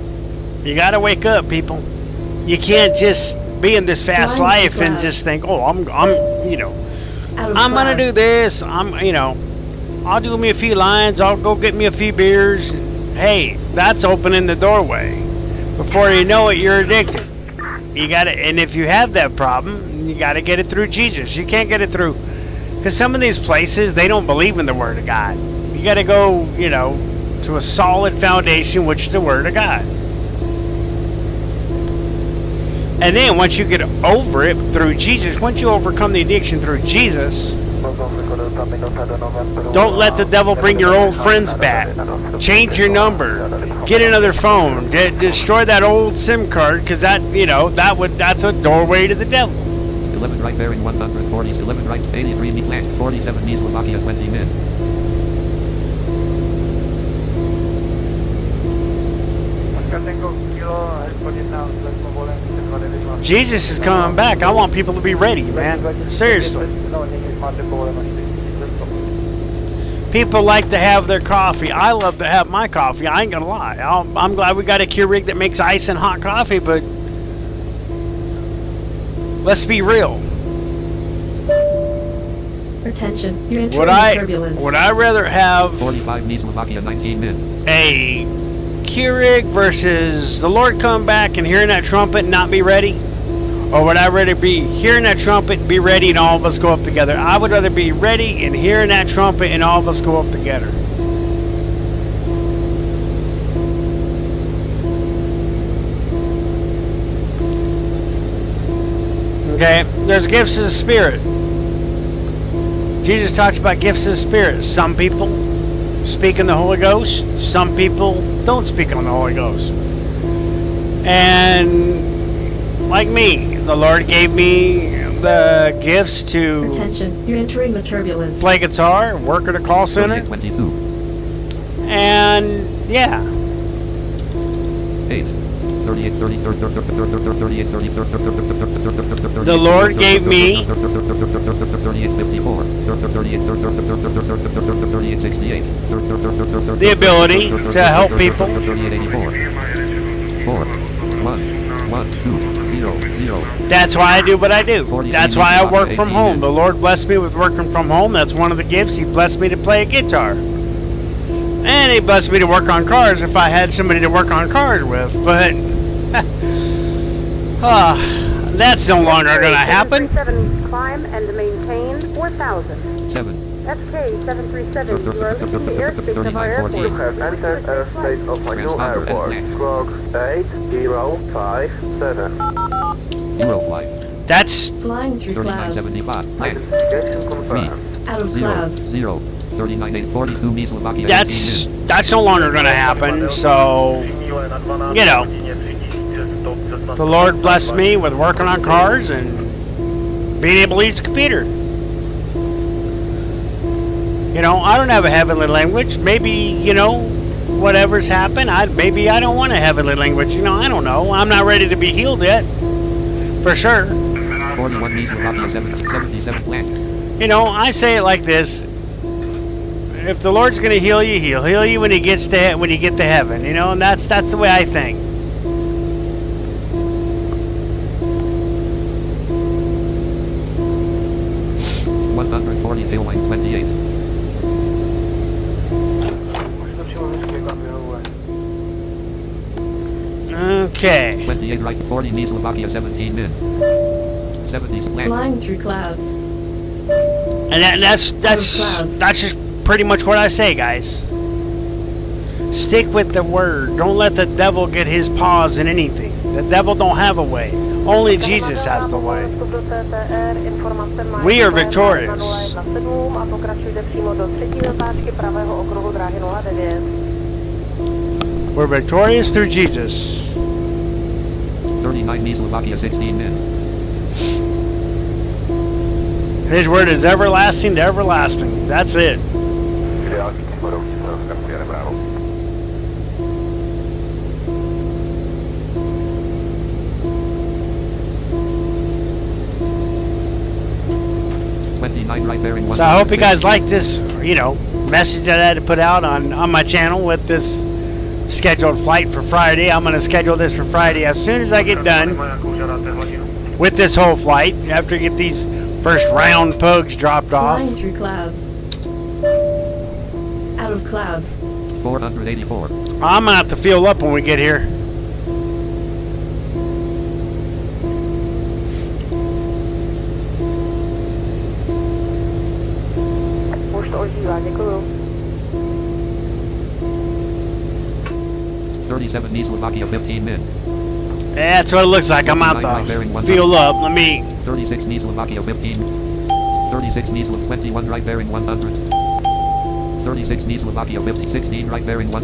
You got to wake up, people. You can't just be in this fast life and just think, oh, I'm, I'm, you know, I'm gonna do this. I'm, you know, I'll do me a few lines. I'll go get me a few beers. Hey, that's opening the doorway. Before you know it, you're addicted. You got to, and if you have that problem, you got to get it through Jesus. You can't get it through, because some of these places they don't believe in the Word of God. You got to go, you know, to a solid foundation, which is the Word of God. And then once you get over it through Jesus, once you overcome the addiction through Jesus, don't let the devil bring your old friends back. Change your number. Get another phone. De- destroy that old SIM card because that, you know, that would that's a doorway to the devil. 11 right bearing 140, 11 right 83 meet left, 47 knee Slovakia 20 min. Tango Kilo, Airport 1, Lesmo Volen, 292. Jesus is coming back. I want people to be ready, man. Seriously. No, nie, nie, máte povolené 40. People like to have their coffee. I love to have my coffee. I ain't gonna lie. I'll, I'm glad we got a Keurig that makes ice and hot coffee, but let's be real. Attention, you're entering Would I turbulence. would I rather have 45 knee Slovakia 19 min. a Keurig versus the Lord come back and hearing that trumpet and not be ready? Or would I rather be hearing that trumpet, be ready, and all of us go up together? I would rather be ready and hearing that trumpet and all of us go up together. Okay, there's gifts of the Spirit. Jesus talks about gifts of the Spirit. Some people speak in the Holy Ghost. Some people don't speak on the Holy Ghost. And like me, the Lord gave me the gifts to Attention, you're entering the turbulence. play guitar, work at a call center, 38 22. and yeah, 8. 38 30 30 38 30 The Lord gave me 38 54 38 38 68 the ability to help people. 38 84 4 1 1 2 0 0 That's why I do what I do. That's why I work from home. The Lord blessed me with working from home. That's one of the gifts. He blessed me to play a guitar. And he blessed me to work on cars if I had somebody to work on cars with. But ah, that's no longer going to happen. 737 climb and maintain 4000. 7 SK 737, you are leaving the airspace of our airport. You have entered airspace of a new airport. Squawk 8057. Euroflight That's Flying through clouds. 3975 land Identification confirmed. Out of 0 clouds. 0 39842 that's that's no longer going to happen. So you know, the Lord blessed me with working on cars and being able to use a computer. You know, I don't have a heavenly language. Maybe, you know, whatever's happened, I maybe I don't want a heavenly language. You know, I don't know. I'm not ready to be healed yet. For sure. 41 knee Slovakia 70 77 land You know, I say it like this. If the Lord's going to heal you, he'll heal you when he gets to when you get to heaven, you know, and that's that's the way I think. Okay. 28 right 40 knee Slovakia 17 min 70 land Flying through clouds. And, that, and that's that's clouds. that's just pretty much what I say, guys. Stick with the word. Don't let the devil get his paws in anything. The devil don't have a way. Only Jesus has the way. We are victorious. We're victorious through Jesus. 39 knee Slovakia 16 min His word is everlasting to everlasting. That's it. 39 right bearing 100. So I hope you guys like this, you know, message that I had to put out on, on my channel with this scheduled flight for Friday. I'm going to schedule this for Friday as soon as I get done with this whole flight. After I get these first round pugs dropped off. Flying through clouds. Out of clouds. 484. I'm going to have to fuel up when we get here. Už to ožívá, děkuju. 37 East Slovakia 15 min. Yeah, that's what it looks like. I'm out to fuel up. Let me 36 East Slovakia 15. 36 East 21 right bearing 100. 36 East Slovakia 50 16 right bearing 1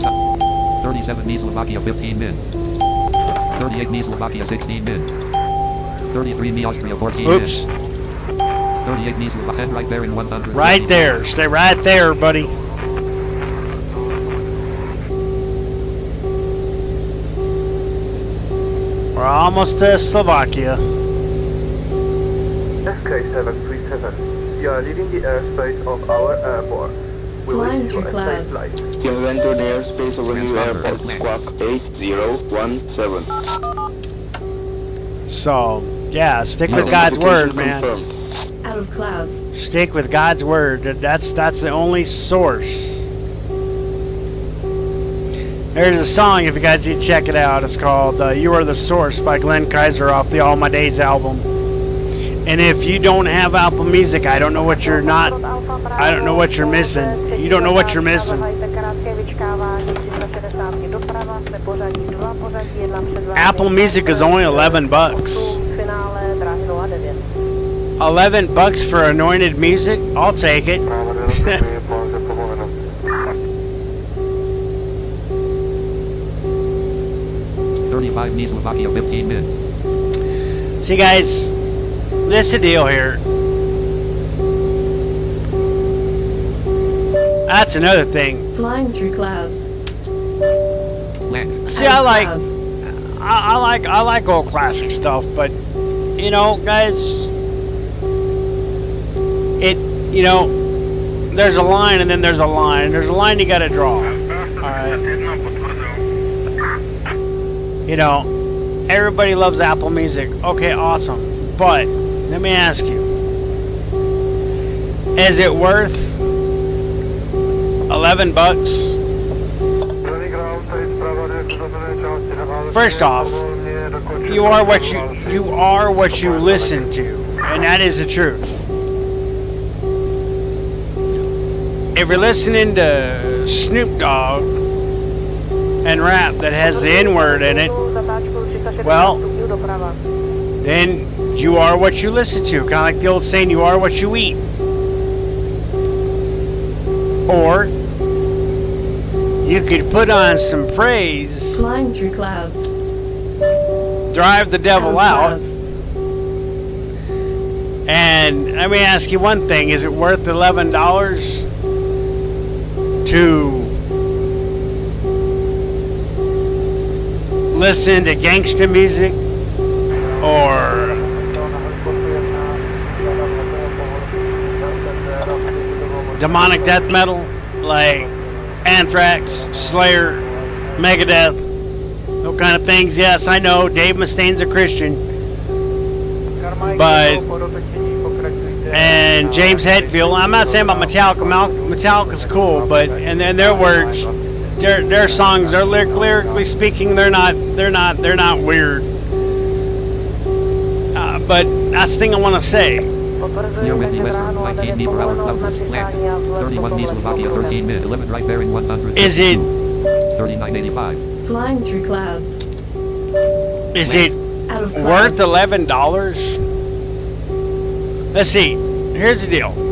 37 East Slovakia 15 min. 38 East Slovakia 16 min. 33 Me Austria 14 Oops. min. 38 East Slovakia 10 right bearing 100. right there. Stay right there, buddy. We're almost to Slovakia. SK737, you are leaving the airspace of our airport. We Flying wish you through clouds. You have entered the airspace of a new airport, at Squawk 8017. So, yeah, stick with God's word, man. confirmed. Out of clouds. Stick with God's word. That's that's the only source. There's a song if you guys need to check it out. It's called uh, "You Are the Source" by Glenn Kaiser off the All My Days album. And if you don't have Apple Music, I don't know what you're not. I don't know what you're missing. You don't know what you're missing. Apple Music is only 11 bucks. 11 bucks for anointed music? I'll take it. 35 East Slovakia 15 min. See, guys, this is the deal here. That's another thing. Flying through clouds. Land. See, I like, I, I like, I like old classic stuff, but you know, guys, it, you know, there's a line and then there's a line. There's a line you got to draw. You know, everybody loves Apple Music. Okay, awesome. But let me ask you: Is it worth eleven bucks? First off, you are what you you are what you listen to, and that is the truth. If you're listening to Snoop Dogg and rap that has the N word in it, well, then you are what you listen to. Kind of like the old saying, you are what you eat. Or you could put on some praise, Flying through clouds. drive the devil Out out, and let me ask you one thing: Is it worth eleven dollars to listen to gangster music or demonic death metal like Anthrax, Slayer, Megadeth, those kind of things? Yes, I know Dave Mustaine's a Christian, but and James Hetfield. I'm not saying about Metallica. Metallica's cool, but and then their words, their their songs are lyric, lyrically speaking, they're not they're not they're not weird. Uh, but that's the thing I want to say. Near windy western, flight 8 per hour, cloudless, land. 31 East Slovakia 13 min. 11 right bearing 100. Is it 3985. Flying through clouds. is it worth eleven dollars? Let's see. Here's the deal.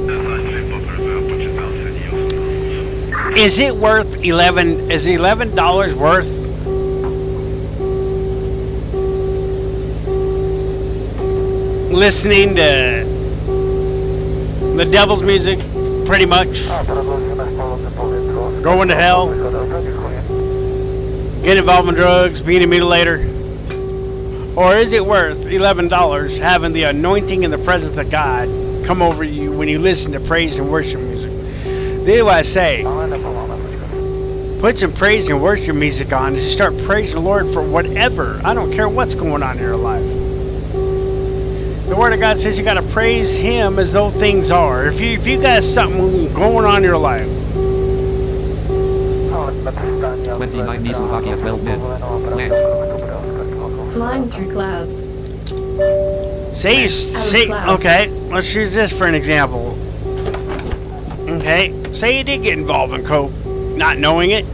Is it worth eleven? Is eleven dollars worth? Listening to the devil's music, pretty much. Going to hell. Get involved in drugs, being a mutilator. Or is it worth $11 having the anointing and the presence of God come over you when you listen to praise and worship music. This is what I say. Put some praise and worship music on and just start praising the Lord for whatever. I don't care what's going on in your life. The Word of God says you got to praise Him as though things are. If you if you got something going on in your life, 29 Slovakia 12 men. Flying through clouds. say you say okay. Let's use this for an example. Okay, say you did get involved in coke, not knowing it.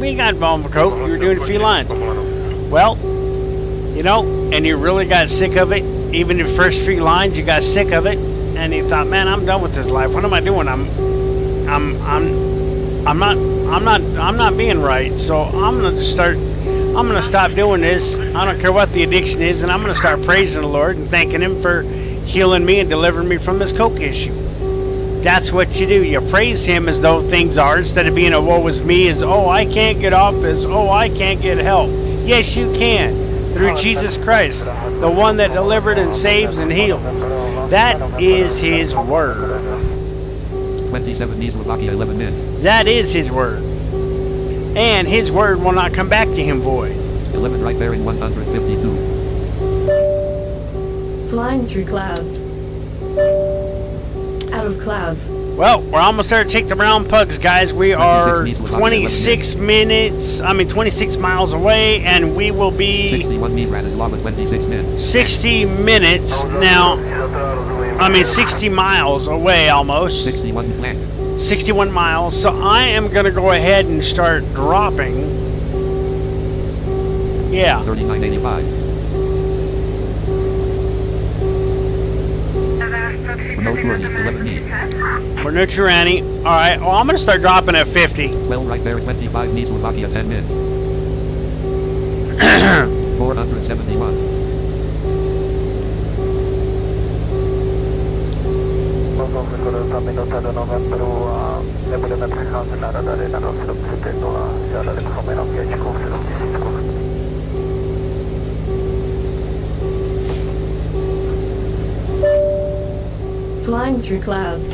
We got involved in coke. You were doing a few lines. Well, you know, and you really got sick of it. Even the first few lines, you got sick of it, and you thought, "Man, I'm done with this life. What am I doing? I'm, I'm, I'm, I'm not, I'm not, I'm not being right. So I'm gonna start. I'm gonna stop doing this. I don't care what the addiction is, and I'm gonna start praising the Lord and thanking Him for healing me and delivering me from this coke issue. That's what you do. You praise Him as though things are, instead of being a woe is me, is oh I can't get off this. Oh I can't get help. Yes, you can through Jesus Christ, the one that delivered and saves and heals. That is His word. 27 Slovakia 11 men. That is His word. And His word will not come back to Him void. 11 right bearing 152. Flying through clouds. Out of clouds. Well, we're almost there to take the brown pugs, guys. We are 26 minutes, I mean 26 miles away, and we will be 61 me Bratislava 26 men. 60 minutes now. I mean 60 miles away almost. 61 61 miles. So I am going to go ahead and start dropping. Yeah. 3985. We're near Rani. Alright, well, I'm gonna start dropping at 50. Well, right there, 25 needs Slovakia, 10 min. 471. nebudeme přecházet na radary na to žádali bychom jenom věčku 70. Flying through clouds.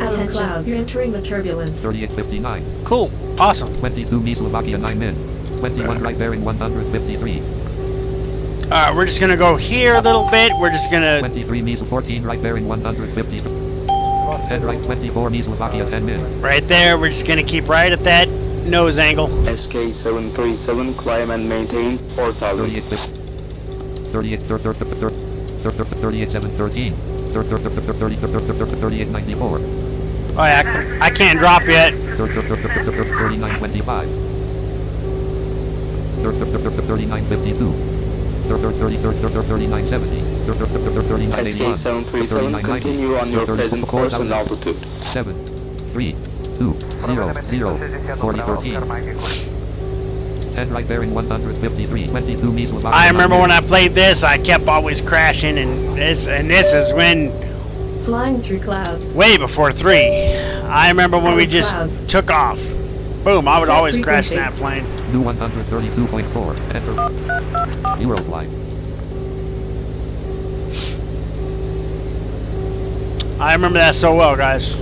Out of clouds. You're entering the turbulence. 3859. Cool. Awesome. 22 me Slovakia 9 men. 21 right bearing 153. All right. We're just going to go here a little bit. We're just going to 23 me 14 right bearing 150. 10 right 24 me Slovakia 10 men. right there. We're just going to keep right at that nose angle. SK737 climb and maintain 4000. 38 38 38 713. 38 94. Oh, yeah, I can- I can't drop yet. 39 25. 39 52. 39 70. 39 81. SK737 continue on your present course and altitude. 7 3 2 0 0 40 13. 10 right bearing 153. 22 me Slovakia. I remember when I played this, I kept always crashing, and this and this is when Flying through clouds. way before three. I remember when we just Clouds. took off. Boom! I would Set always crash in that plane. New 132.4. Enter. Eurofly. I remember that so well, guys.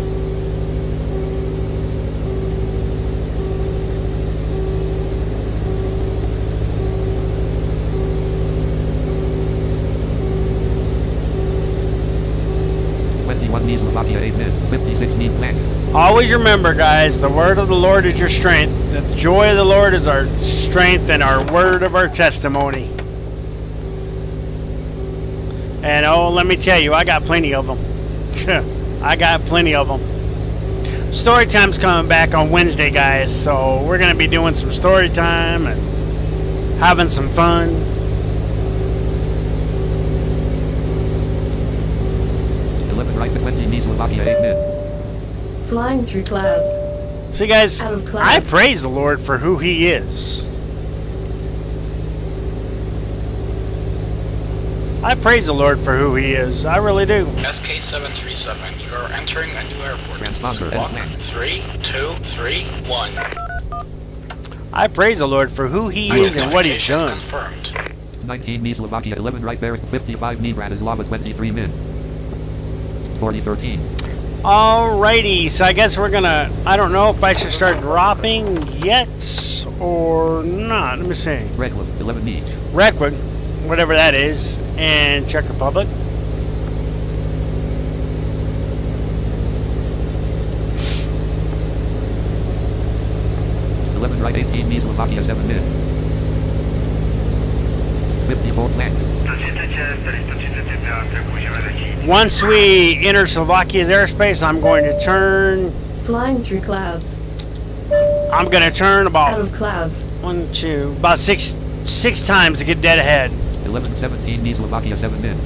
Twenty-one me Slovakia 8 men. 56 me Plank. Always remember, guys, the word of the Lord is your strength. The joy of the Lord is our strength and our word of our testimony. And oh, let me tell you, I got plenty of them. I got plenty of them. Story time's coming back on Wednesday, guys, so we're going to be doing some story time and having some fun. Eleven right 20 me Slovakia 8 men. Flying through clouds. See, guys, Out of I praise the Lord for who He is. I praise the Lord for who He is. I really do. SK737, you're entering a new airport. Transponder Squawk and 3, 2, 3, 1. I praise the Lord for who He is and what He's done. Confirmed. 19 me Slovakia, 11 right bearing, 55 me Bratislava, 23 min. 4013. Alrighty, so I guess we're gonna. I don't know if I should start dropping yet or not. Let me see. Redwood, 11 me. Reckwood, whatever that is, and Czech Republic. Eleven right, 18 me Slovakia, 7 min. 54 flank. Once we enter Slovakia's airspace, I'm going to turn. Flying through clouds. I'm going to turn about. Out about of clouds. one, two, about six, six times to get dead ahead. 11 17 me Slovakia, 7 min.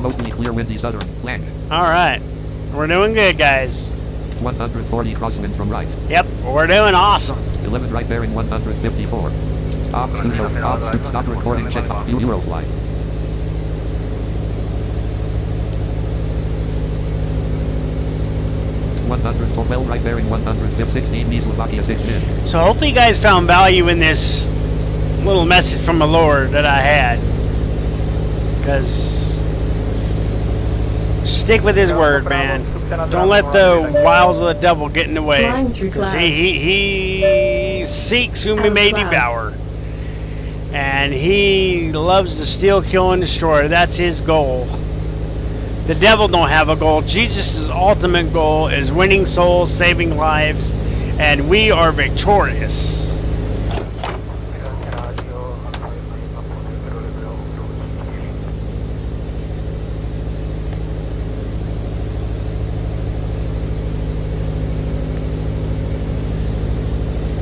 Mostly clear windy southern flank. All right, we're doing good, guys. 140 crosswind from right. Yep, we're doing awesome. 11 right bearing 154. Off studio, off stu- stop recording, check off Eurofly. One hundred twelve right bearing one hundred sixteen me Slovakia six min. So hopefully you guys found value in this little message from the Lord that I had. Because stick with his word, man. Don't let the wiles of the devil get in the way. Because he, he, he seeks whom he may devour. And he loves to steal, kill, and destroy. That's his goal. The devil don't have a goal. Jesus' ultimate goal is winning souls, saving lives, and we are victorious.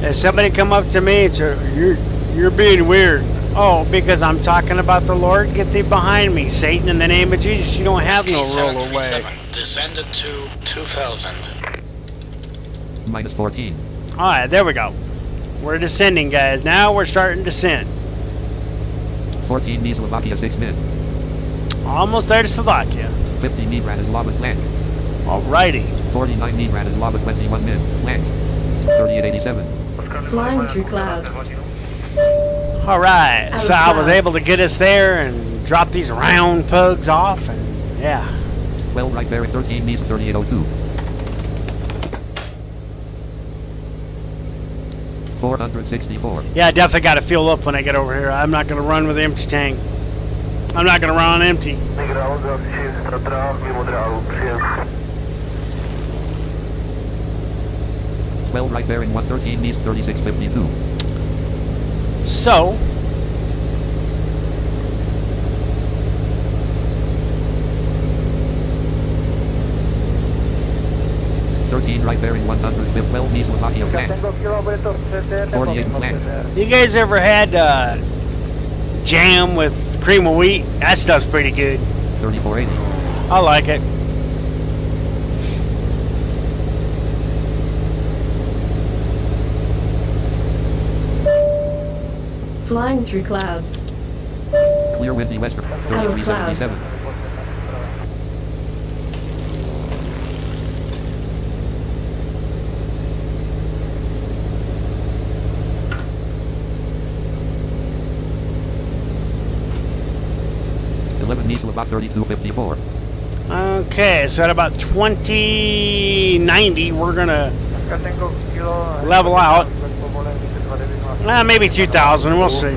If somebody come up to me and say, you're, you're being weird. Oh, because I'm talking about the Lord? Get thee behind me, Satan, in the name of Jesus. You don't have no roll away. SK737 descended to 2000. Minus 14. Alright, there we go. We're descending, guys. Now we're starting to descend. 14 me Slovakia 6 min. Almost there to Slovakia. 50 me Bratislava flank. Alrighty. 49 me Bratislava 21 min. Flank. 3887. Flying through clouds. Alright, Out so of I was able to get us there and drop these round pugs off, and yeah. 12 right bearing 13 me 3802. 464. Yeah, I definitely got to fuel up when I get over here. I'm not going to run with an empty tank. I'm not going to run on empty. Twelve right bearing 113 me 3652. So, Thirteen right bearing 100 with 12 me Slovakia 48 flank. you guys ever had uh, jam with cream of wheat? That stuff's pretty good. 3480. I like it. Flying through clouds. Clear windy western. of 3377. Eleven me Slovak 3254. Okay, so at about 2090, we're going to level out. Uh, maybe 2000, we'll see.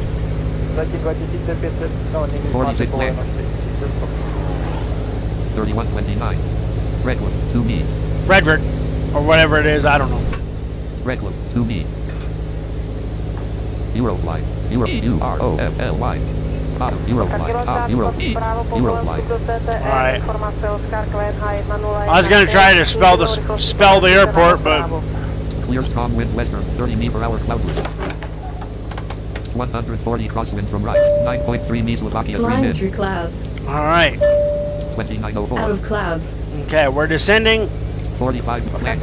46 land. 3129. Redwood, 2 me. Frederick, or whatever it is, I don't know. Redwood, 2 me. Eurofly. Euro E U R O F L Y. Bottom Eurofly. Top Euro E. Eurofly. Alright. I was going to try to spell the spell the airport, but Clear strong wind western. 30 me per hour cloudless. 140 crosswind from right. 9.3 me Slovakia 3 Flying mid. through clouds. all right. 2904. Out of clouds. Okay, we're descending. 45 flank.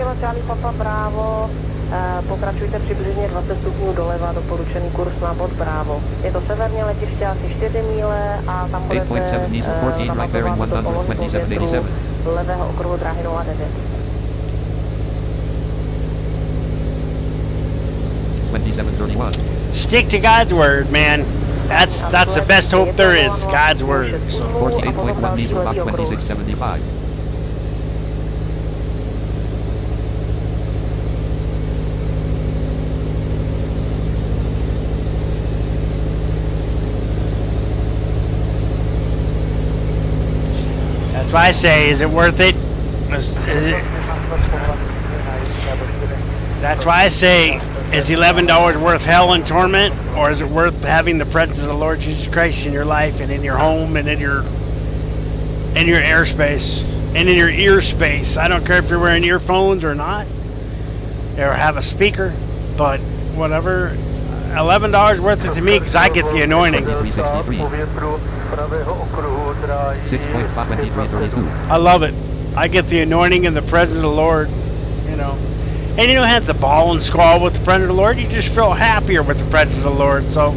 Eh, Pokračujte přibližně 20 stupňů doleva, doporučený kurz na bod Bravo. Je to severně letiště asi 4 míle a tam budete 8.7 Diesel 14 right bearing zamatovat do polohy 127.87. povětru levého okruhu dráhy 09. 2731. Stick to God's word, man. That's that's the best hope there is. God's word. So 48.1 diesel Mach 2675. that's why I say, is it worth it? Is, is it? That's why I say, is eleven dollars worth hell and torment, or is it worth having the presence of the Lord Jesus Christ in your life and in your home and in your in your airspace and in your ear space? I don't care if you're wearing earphones or not, or have a speaker, but whatever. Eleven dollars worth it to me because I get the anointing. 2363. povětru pravého okruhu dráhy 6.52332. I love it. I get the anointing and the presence of the Lord, you know. And you don't have to ball and squall with the friend of the Lord. You just feel happier with the friends of the Lord. So,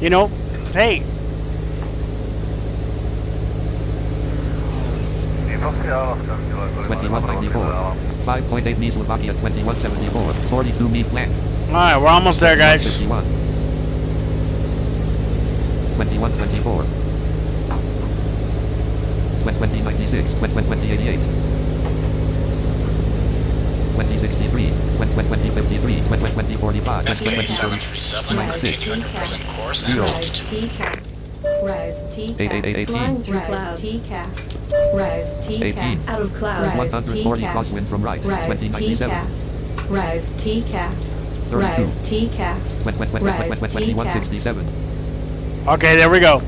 You know, hey. Twenty-one ninety-four, five point eight me Slovakia, twenty-one seventy-four, forty-two me flat. All right, we're almost there, guys. 51. 21, 24. 2063, 2053, Rise T Rise T-Cats. Out of clouds. 140 crosswind from right. Rise T-Cats. Rise T-Cats. Rise T-Cats. Rise T Okay, there we go.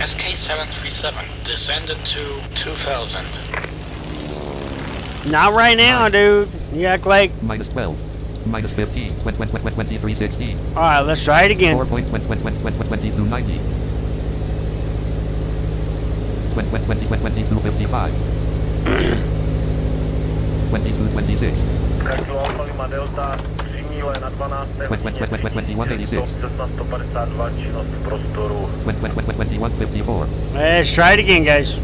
SK-737 descended to 2000. Not right now, dude. You act like. Minus 12. Minus 15. 20, 20, 2316. All right, let's try it again. 4.2290. 20, 20, 20, 2255. 2226. Kilo Alfa Lima Delta, 3 míle na 12. 2186. Cessna 152, činnost v prostoru 20, 2154. Let's try it again, guys.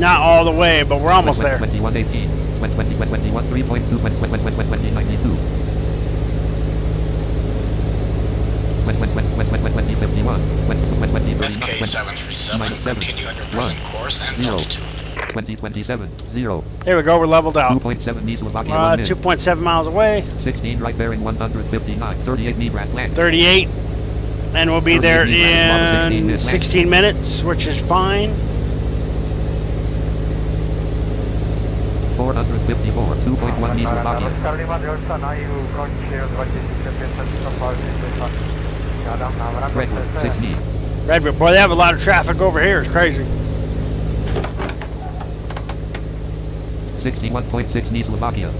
Not all the way, but we're almost there. 2118. 20, 20, 21, 3.2, 20, 20, 20, 20, 92. 20, 20, 20, 20, 20, 51. 20, 20, 20, 39. SK737, Minus 7. continue on your present course and 0. altitude. 2027. 0. There we go. We're leveled out. 2.7 knee Slovakia Uh, 2.7 miles away. 16 right bearing 159. 38 knee Brad land. 38. And we'll be there in 16 16 minutes, which is fine. 54, 2.1 Mizunaki. Redwood, 6E. Redwood, boy, they have a lot of traffic over here. It's crazy. 61.6 Ni Slovakia.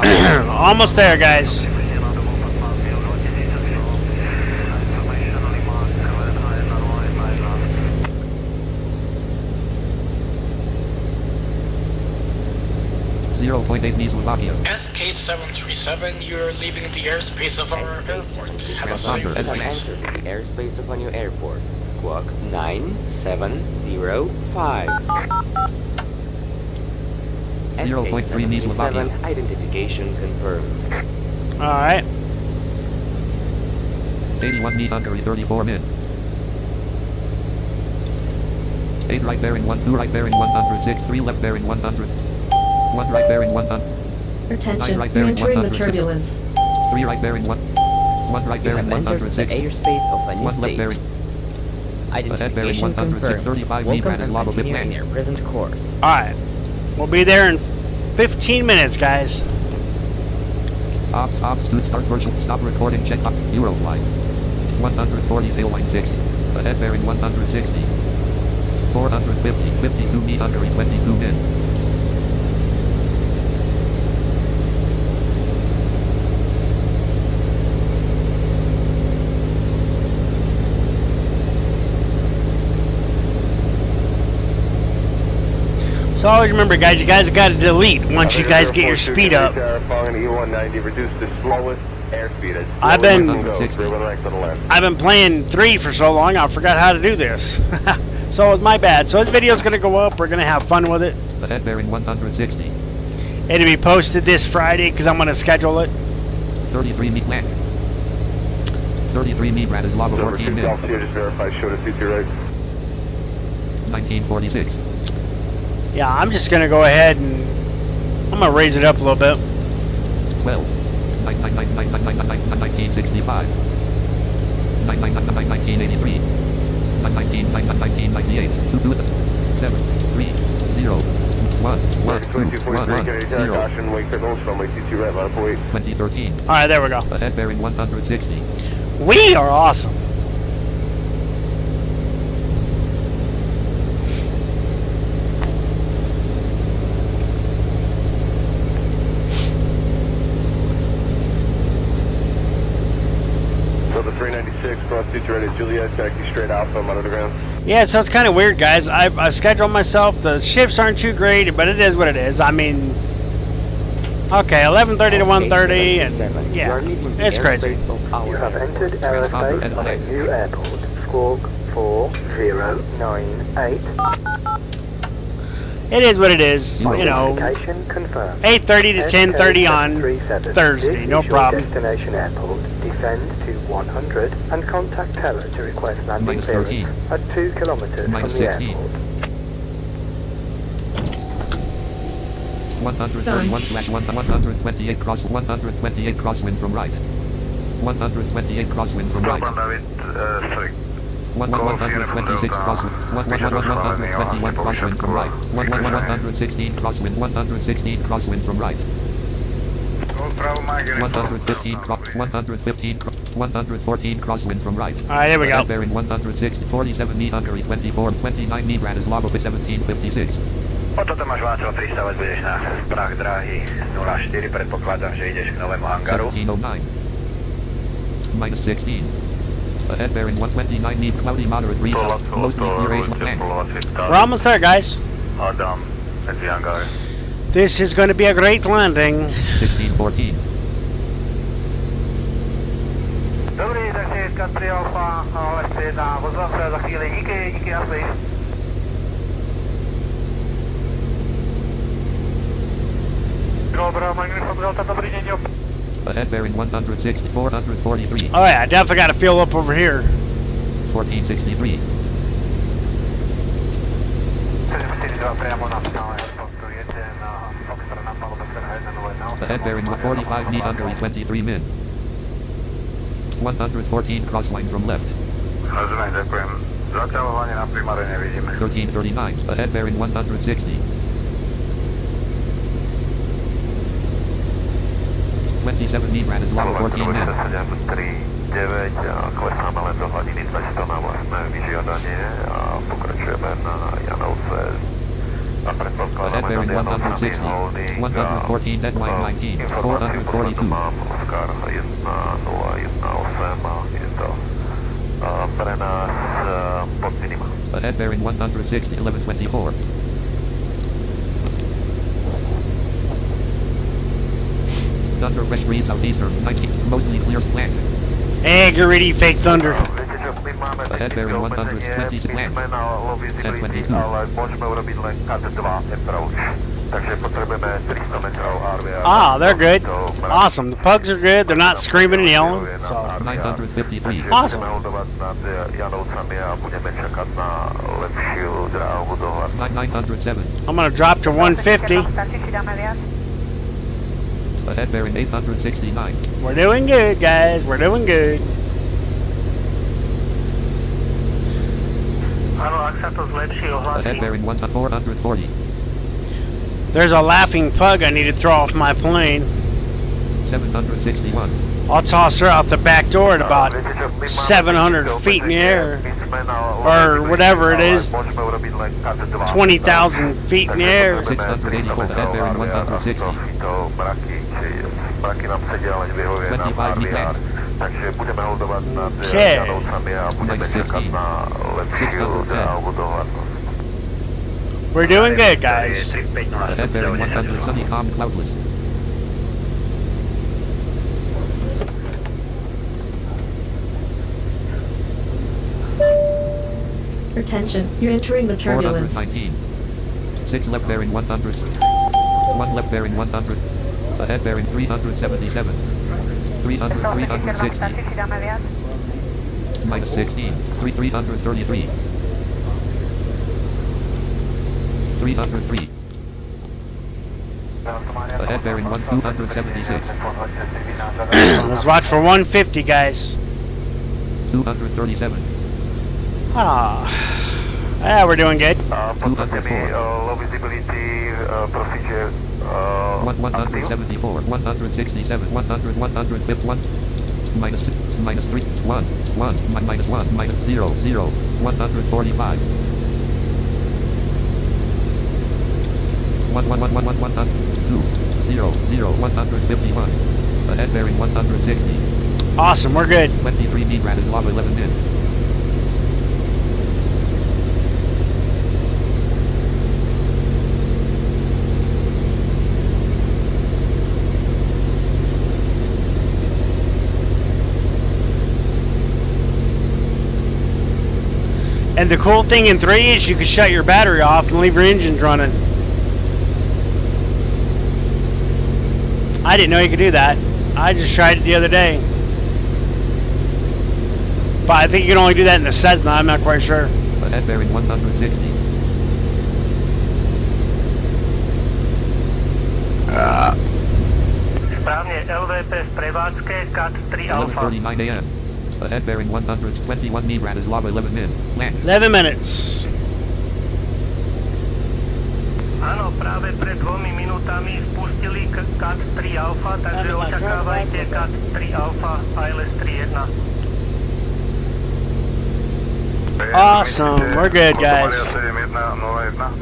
Almost there, guys. Zero point eight knee Slovakia. SK737, you're leaving the airspace of our airport. Have a safe flight. last. Enter the airspace of a new airport. Squawk 9705. 0.3 knee Slovakia. Identification confirmed. All right. 81 knee Hungary 34 min. 8 right bearing 1 2 right bearing 106 3 left bearing 100 1 right bearing 100 Attention, right you're entering the turbulence. 3 right bearing 1 1 right You bearing have entered the 106 airspace of a new 1 state. bearing ahead bearing Identification confirmed. Welcome Brad is and lava continue in land. your present course. All right. We'll be there in 15 minutes, guys. Ops, ops, suit start virtual, stop recording, check up, Eurofly. 140 tailline 60. Ahead bearing 160. 450, 52 knee Hungary 22 min. So always remember, guys, you guys got to delete once you guys get your speed up. Following E190, reduce the slowest airspeed. As I've been- you can go. Zero right to the left. I've been playing three for so long, I forgot how to do this. so it's my bad. So this video's gonna go up. We're gonna have fun with it. Ahead bearing 160. It'll be posted this Friday because I'm gonna schedule it. 33 meet land. 33 meet Bratislava Silver 14 2 min. South here, just verify, show the CT right. 1946. Yeah, I'm just gonna go ahead and I'm gonna raise it up a little bit. 12. 1965. 1983. 1998. 2 7 3 0 1 1 2 1 1 Kennedy Tower, 0 caution, wake signals, runway CT right, line up wait. 2013. All right, there we go. Ahead bearing 160. We are awesome. So the 396, cross CT right at Juliet, taxi straight alpha, I'm on the ground. Yeah, so it's kind of weird, guys. I've, I've scheduled myself. The shifts aren't too great, but it is what it is. I mean, okay, 11:30 to 1:30, and yeah, it's crazy. You have entered aerospace on a new airport. Squawk 4098. It is what it is. You know, 8:30 to 10:30 on Thursday, no problem. destination airport. Descend to 100 and contact Terra to request landing Minus clearance 13. at 2 kilometers Minus from the 16. airport. 131 slash 128 cross 128 crosswind from right. 128 crosswind from right. 1 126 crosswind. 1 1 121 crosswind from right. 1 1 116 crosswind. 116 crosswind from right. 115 cross 115 114 crosswind from right. All right, here we go. Ahead Bearing 160 47 me Hungary 24 29 me Bratislava 1756. Oto Tomáš Václav 300, budeš na prach dráhy 04, predpokladám, že ideš k novému hangaru. 1709. Minus 16. Ahead bearing 129 meet cloudy moderate breeze. Mostly near Ace land. We're almost there, guys. Adam, medzi hangar. This is going to be a great landing. 1614. Dobrý, takže Country Alpha, Left 1, vozám se za chvíli, díky, díky, jasný. Dobra, Magnifon Delta, dobrý deň. Ahead bearing 160 443. Oh yeah, I definitely got to fuel up over here. 1463. 72 priamo na finále, airportu 1 na Foxtrot na palube Serha 101. Ahead bearing 145 meet Hungary 23 min. 114 crossline from left. Rozumiem, ďakujem. Zatiaľ hlavne na primare nevidíme. 1339. Ahead bearing 160. 27 meet Bratislava 14 min. 9, klesáme len do hladiny 200 na vlastné vyžiadanie a pokračujeme na Janovce Janovcami 160. 114 deadline 19. 442. mám Oscar 1018 a je to a pre nás a, pod minima. Ahead bearing 160 1124. Thunder breeze southeastern 19. Mostly clear slant. Hey, get ready, fake thunder. Ahead bearing 126 land. 1022. ale môžeme urobiť len KT2 approach. Takže potrebujeme 300 metrov RVR. Ah, they're good. Awesome. The pugs are good. They're not screaming and yelling. So 953. Awesome. Budeme holdovať nad Janovcami a budeme čakať na lepšiu dráhu dohľad. 907. I'm gonna drop to 150. Ahead bearing 869. We're doing good, guys. We're doing good. Áno, ak sa to zlepší, Ahead ohlasí. bearing 1 440. There's a laughing pug I need to throw off my plane. 761. I'll toss her out the back door at about 700 feet in the air. Or whatever it is. 20,000 feet in the air. 684. Ahead bearing 160. To mraky, či mraky nám sedia, ale nevyhovuje nám 25 meet RVR. Land. Takže budeme holdovať nad Okay. Janovcami a budeme Next čakať 16. na lepšiu 610. dráhu dohľadnosť. We're doing good, guys. Ahead bearing 100 sunny calm cloudless. Attention, you're entering the turbulence. 419. 6 left bearing 100. 1 left bearing 100. Ahead bearing 377. 300, 360. Minus 16. 3, 333. 303. Ahead bearing 1, 276. Let's watch for 150, guys. 237. Ah, yeah, we're doing good. Uh, possibly uh, low visibility uh, procedure. Uh, 1, 174, 167, 100, 151. Minus, minus 3, 1, 1, mi- minus 1, minus 0, 0, 145. 1, 1, 1, 1, 1, 1, 2, 0, 0, 151. Ahead bearing 160. Awesome, we're good. 23 knee Bratislava 11 in. And the cool thing in 3 is you can shut your battery off and leave your engines running. I didn't know you could do that. I just tried it the other day. But I think you can only do that in the Cessna, I'm not quite sure. Ahead bearing 160. Správně, LVP v prevádzke, CAT 3 Alpha. 11.39 a.m. Ahead bearing 121 knee Bratislava 11 in. Land. 11 minutes. Áno, práve pred dvomi minútami spustili k- CAT 3 Alpha, takže očakávajte CAT 3 Alpha ILS 31. Awesome, we're good, guys. 7101.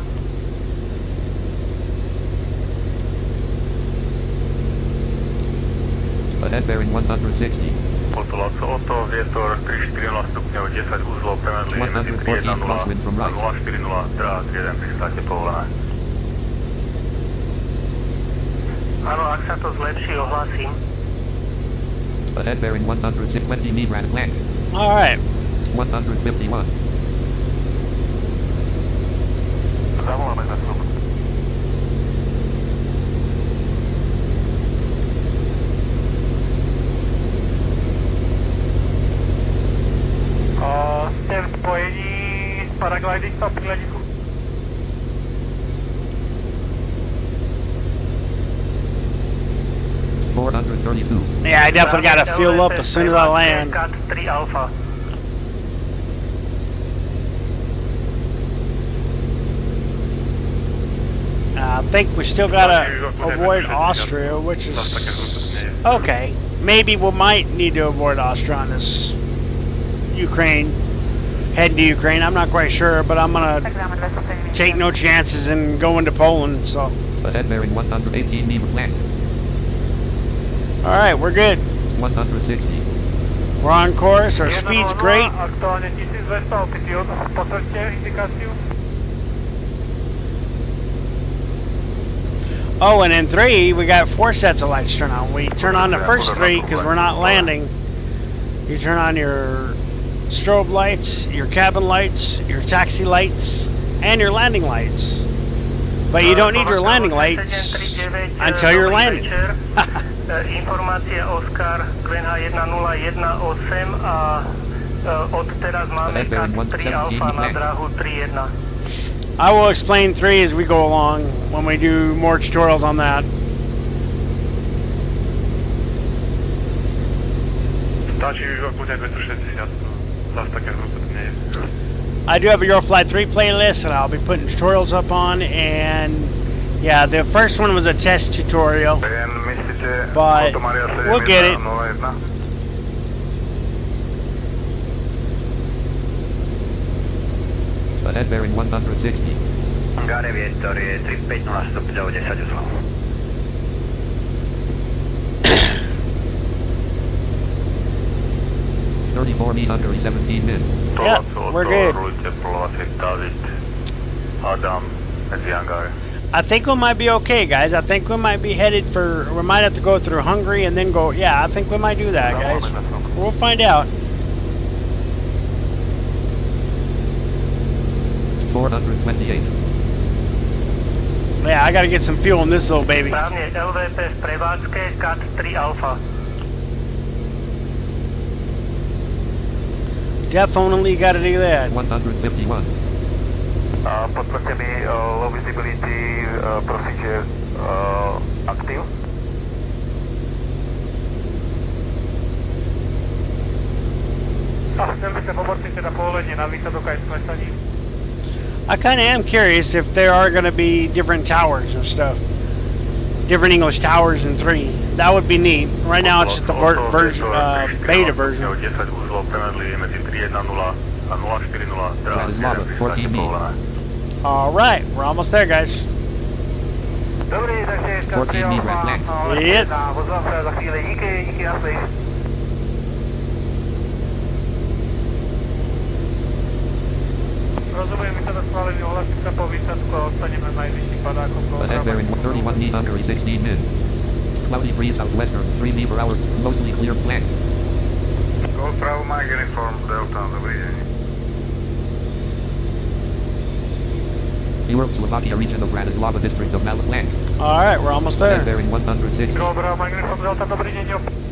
Ahead bearing 160. Potola Soto, vietor 34 stupňov, 10 uzlov, premedlí medzi 310 a 040, teraz 1 pristáte povolené. Áno, ak sa to zlepší, ohlasím. But head bearing 120 knee grand flank. Alright. 151. S paragliding na príhľadisku? Four hundred thirty-two. Yeah, I definitely got to fuel up as soon as I land. CAT 3 Alpha. Uh, I think we still got to avoid Austria, which is okay. Maybe we might need to avoid Austria on this Ukraine, heading to Ukraine. I'm not quite sure, but I'm gonna take no chances and go into Poland. So, Ahead bearing 118 knee land. all right, we're good. 160. We're on course. Our speed's great. Aktuálne 1200 altitude. Potvrďte indikáciu. Oh, and in three, we got four sets of lights turned on. We turn on the first three because we're not landing. You turn on your strobe lights, your cabin lights, your taxi lights, and your landing lights. But you don't need your landing lights until you're landing. I will explain 3 as we go along when we do more tutorials on that. Stačí už I do have a Eurofly 3 playlist that I'll be putting tutorials up on, and yeah, the first one was a test tutorial, but we'll get it. Head bearing 160. 17. Yeah, we're good. I think we might be okay, guys. I think we might be headed for. We might have to go through Hungary and then go. Yeah, I think we might do that, guys. We'll find out. 428. Yeah, I gotta get some fuel in this little baby. Alpha. Definitely gotta do that. One hundred fifty-one. A potvrďte mi uh, low visibility uh, procedure uh, active. A chcel by sa poborci teda povolenie na výsadok. I kind of am curious if there are gonna be different towers and stuff. Different English towers in three. That would be neat. Right now it's just the ver version, uh, beta version. 10 uzlov premedli medzi 310 a 040, teda Bratislava, 14 mil. All right, we're almost there, guys. 14 mil red flag. Yep. na vozovce za chvíli. Díky, díky na space. Rozumiem, my teda schválili ohlásiť sa po výsadku a ostaneme najvyšším padákom Ahead bearing 31 knee Hungary 16 min. Cloudy breeze southwestern, 3 knee per hour, mostly clear flank. Go Bravo Mike Uniform Delta, dobrý deň. Europe, Slovakia region of Bratislava district of Malaflank. All right, we're almost there. Ahead bearing 160. Go Bravo Mike Uniform Delta, dobrý deň.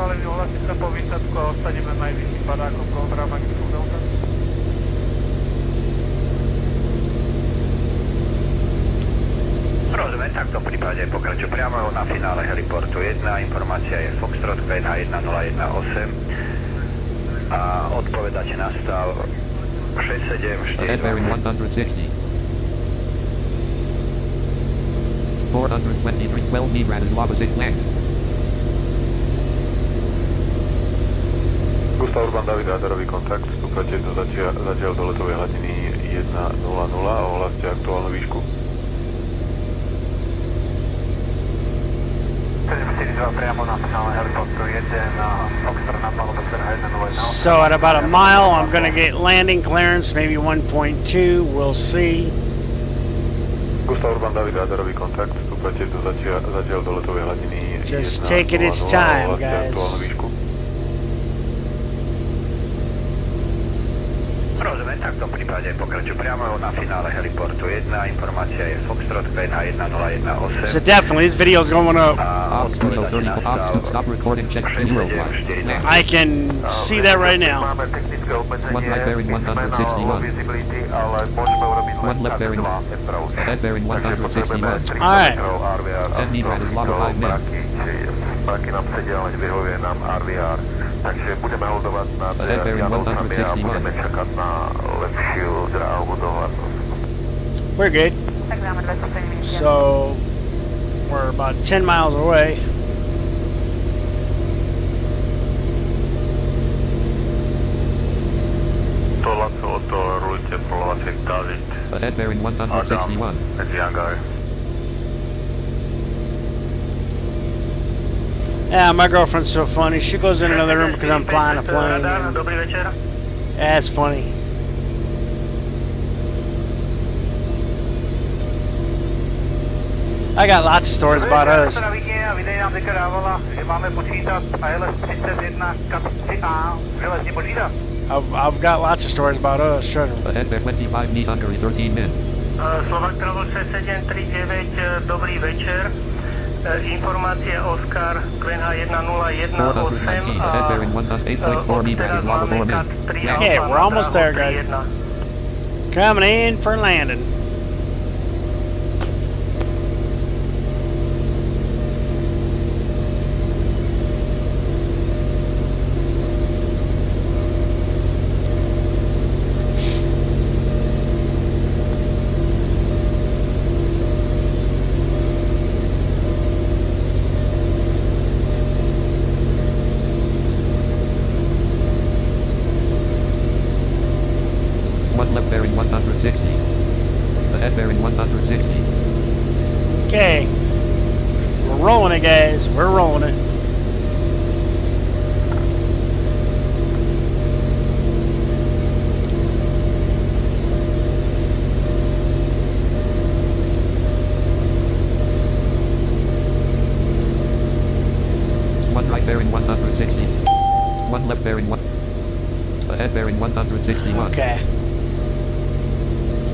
Schválili ohlásiť sa po výsadku a ostaneme najvyšším padákom Uniform Delta. Rozumiem, tak v tom prípade pokračujú priamo na finále heliportu 1. Informácia je Foxtrot PNH 1018 a odpovedáte na stav 674. Ahead bearing 160. 423, 12 knee Bratislava 6 flank. Gustav Urban David radarový kontakt, vstúpate do zatiaľ, zatiaľ do letovej hladiny 1.00 a ohláste aktuálnu výšku. 72 priamo na finále helikopteru 1 Foxtrot na palube Serha 101. So at about a mile, I'm gonna get landing clearance, maybe 1.2. We'll see. Gustav Urban David radarový kontakt, vstúpate do zatiaľ, zatiaľ do letovej hladiny Just 1.00 take it its a time, ohláste guys. aktuálnu výšku. Rozumiem, tak v tom prípade pokračujú priamo na finále heliportu 1. Informácia je Foxtrot QNH 1018 So definitely, this video is going up. a Ops 30, na stop recording, check the Eurofly. Flank. I can see that right now. Máme technické obmedzenie, One right bearing my sme na 161. low visibility, ale môžeme urobiť len One left bearing. dva Petrovské. Bearing 161. Alright. metrov RVR a 10 knee 5 min. mraky, či mraky nám sedia, ale vyhovuje nám RVR. Takže budeme holdovať nad Ahead bearing a 161. budeme čakať na lepšiu dráhu dohľadnosť. We're good. So we're about 10 miles away. Tuolla tuolla rullitte Polacic David. Ahead bearing 161. Yeah, my girlfriend's so funny. She goes in another room because I'm flying a plane. Radar, and- dobrý večer. That's funny. I got lots of stories about us. Teda vidíme a videj nám teďka dávala, že máme počítat ALS 31 kat 3A. Železně počítat. I've, I've got lots of stories about us. Trust me. Ahead bear 25 knee Hungary 13 min. Uh, Slovak Travel 739, uh, dobrý večer. Uh, informácie Oscar QNH 1018 419. Ahead bearing 108.4 knee Bratislava 4 min. Flank. Okay, we're almost there, guys. Coming in for landing. One left bearing 160. Ahead bearing 160. Okay. We're rolling it, guys. We're rolling it. Ahead bearing 161. Okay.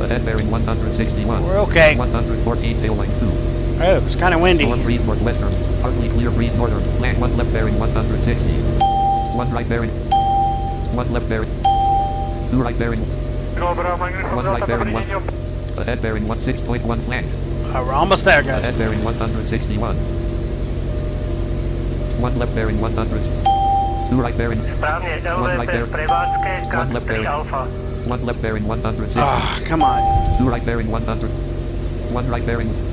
Ahead bearing 161. We're okay. 114 tailline 2. Oh, it's kind of windy. Storm breeze northwestern. Partly clear breeze northern. Land 1 left bearing 160. 1 right bearing. 1 left bearing. 2 right bearing. 1 right bearing 1. Ahead bearing 16.1 flank. Uh, we're almost there, guys. Ahead bearing 161. 1 left bearing 100. 2 right bearing. Správně, 1 right bearing. 1 left bearing. Alfa. 1 left bearing 160. Ah, come on. 2 right bearing 100. 1 right bearing.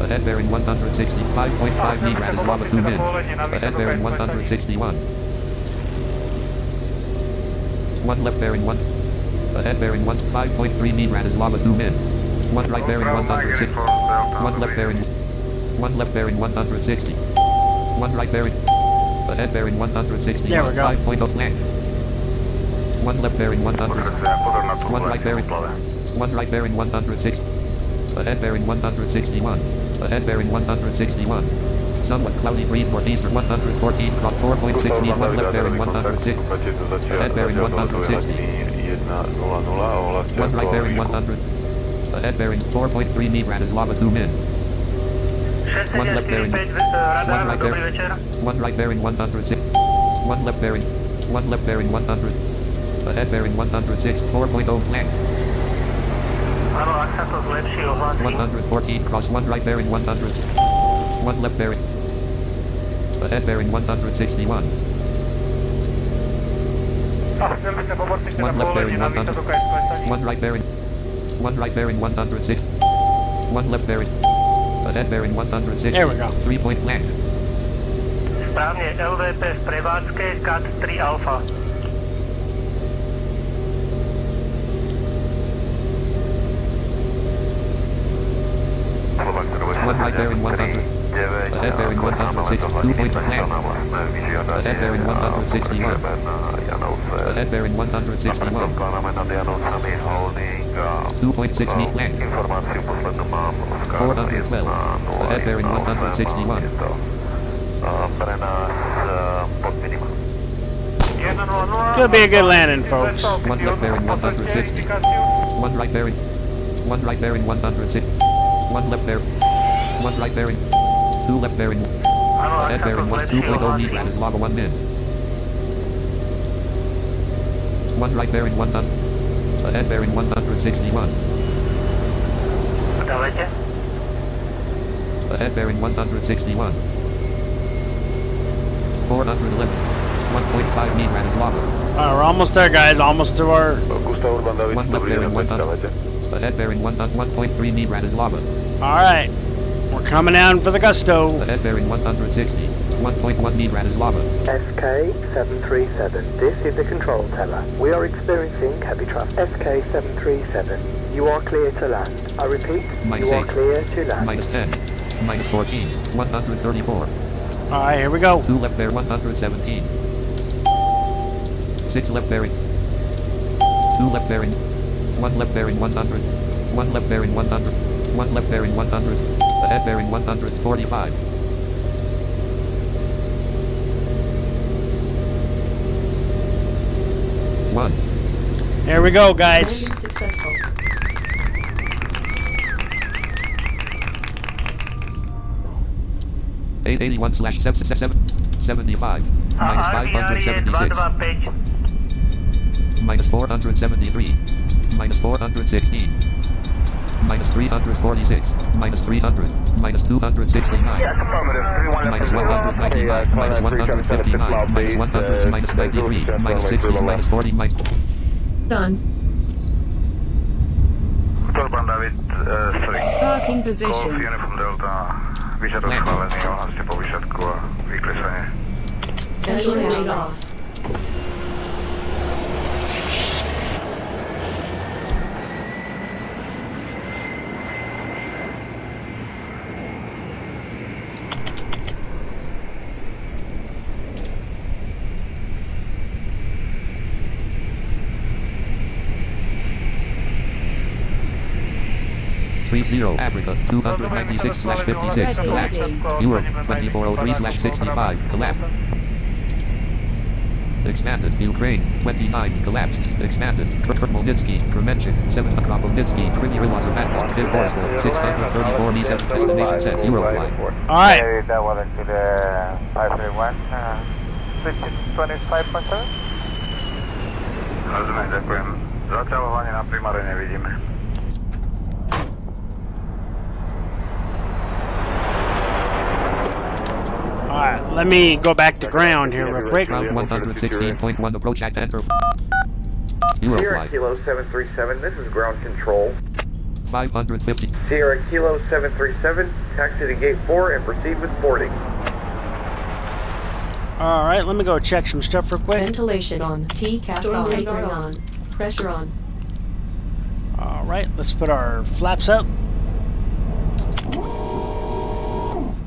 Ahead bearing 160. 5.5 is lava 2 min. Ahead bearing 161. 1 left bearing 1. Ahead bearing 1. 5.3 knee is lava 2 min. 1 right bearing 160. 1 left bearing. 1 left bearing 160. 1 right bearing. Ahead bearing 161. There we go. 5.0 flank. 1 left bearing 100. 1 right bearing. 1 right bearing 160. Ahead bearing 161. Ahead bearing 161. Somewhat cloudy breeze northeastern 114 crop 4.6 knee 1 left bearing 106. Ahead bearing 160. 1 right bearing 100. Ahead bearing 4.3 knee Bratislava 2 min. 1 left bearing. One right bearing. 1 right bearing 106. 1 left bearing. 1 left bearing 100. Ahead bearing 106. 4.0 flank. Áno, ak sa to zlepší, ohlasím. 114 cross 1 right bearing 100. 1 left bearing. Ahead bearing 161. A chcem by sa pomocniť teda 1 left bearing povolenie na výsledok 100. aj sklesaní. 1 right bearing. 1 right bearing 106. 1 left bearing. Ahead bearing 160. There we go. 3 point flank. Správne, LVP v Prevádzke, KAT 3 Alfa. One right bearing 100. Ahead bearing 106. 2 point flank. Ahead bearing 161. Ahead bearing 161. 2.6 knee flank. 412. Ahead bearing 161. Pre nás pod minimum. 100. Could be a good landing, folks. 1 left bearing 160. 1 right bearing. 1 right bearing 106. 1 left bearing. 1 right bearing. 2 left bearing. Áno, ak Ahead sa to bearing 1 2.0 knee rat ohlasím. is lava 1 min. 1 right bearing 100. Ahead bearing 161. Dávajte. Ahead bearing 161. 411. 1.5 knee Bratislava. Alright, we're almost there, guys. Almost to our. Gustav Urban David, 1 left dobrý bearing deň, 100. dávajte. Ahead bearing 1 1.3 knee Bratislava. Alright. We're coming down for the gusto. Ahead bearing 160. 1.1 knee Bratislava. SK737, this is the control tower. We are experiencing heavy traffic. SK737, you are clear to land. I repeat, Minus you are clear to land. Minus 10. Minus 14. 134. Alright, here we go. 2 left bear 117. 6 left bearing. 2 left bearing. 1 left bearing 100. 1 left bearing 100. 1 left bearing 100. Ahead bearing 145. One. There we go, guys. Landing successful. Eight eighty one slash seven seven seventy five minus A five Arby hundred Ari je seventy six 225. minus four hundred seventy three minus four hundred sixteen minus three hundred forty six minus three hundred minus two hundred sixty nine minus one hundred ninety nine minus one hundred fifty nine minus one hundred minus ninety three minus sixty. Minus forty. Minus Done. Urban David, uh, sorry. Parking Golf position. Uniform Delta, výšadok schválený, ohlaste po výšadku a vyklesanie. Engine is off. three zero Africa two hundred ninety six slash fifty six collapse Europe twenty four oh three slash sixty five collapse expanded Ukraine 29, collapsed, expanded, Kropyvnytskyi, Kremenchuk, 7, Kropyvnytskyi, Krimirilazavata, Big Borstel, 634 E7, destination set, Eurofly. Alright. Carry that one to the 531, uh, 25.7. Rozumiem, ďakujem. Zaťahovanie na primare nevidíme. Alright, let me go back to ground here real quick. Ground 116.1, approach at enter. Sierra Eurofly. Kilo 737, this is ground control. 550. Sierra Kilo 737, taxi to gate 4 and proceed with boarding. Alright, let me go check some stuff real quick. Ventilation on. TCAS Storm on. radar Radar on. on. Pressure on. Alright, let's put our flaps up.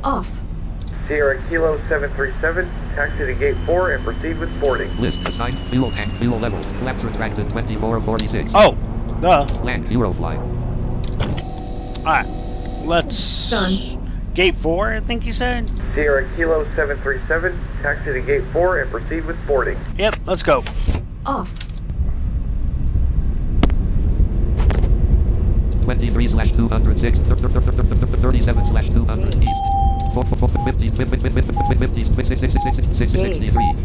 Off. Sierra Kilo 737, taxi to gate 4 and proceed with boarding. List assigned, fuel tank, fuel level, flaps retracted 2446. Oh, duh. Land, Eurofly. Alright, let's. Done. Gate 4, I think you said? Sierra Kilo 737, taxi to gate 4 and proceed with boarding. Yep, let's go. Off. 23 slash 206, 37 slash 200 east. 50, 50, 50, 50, 63.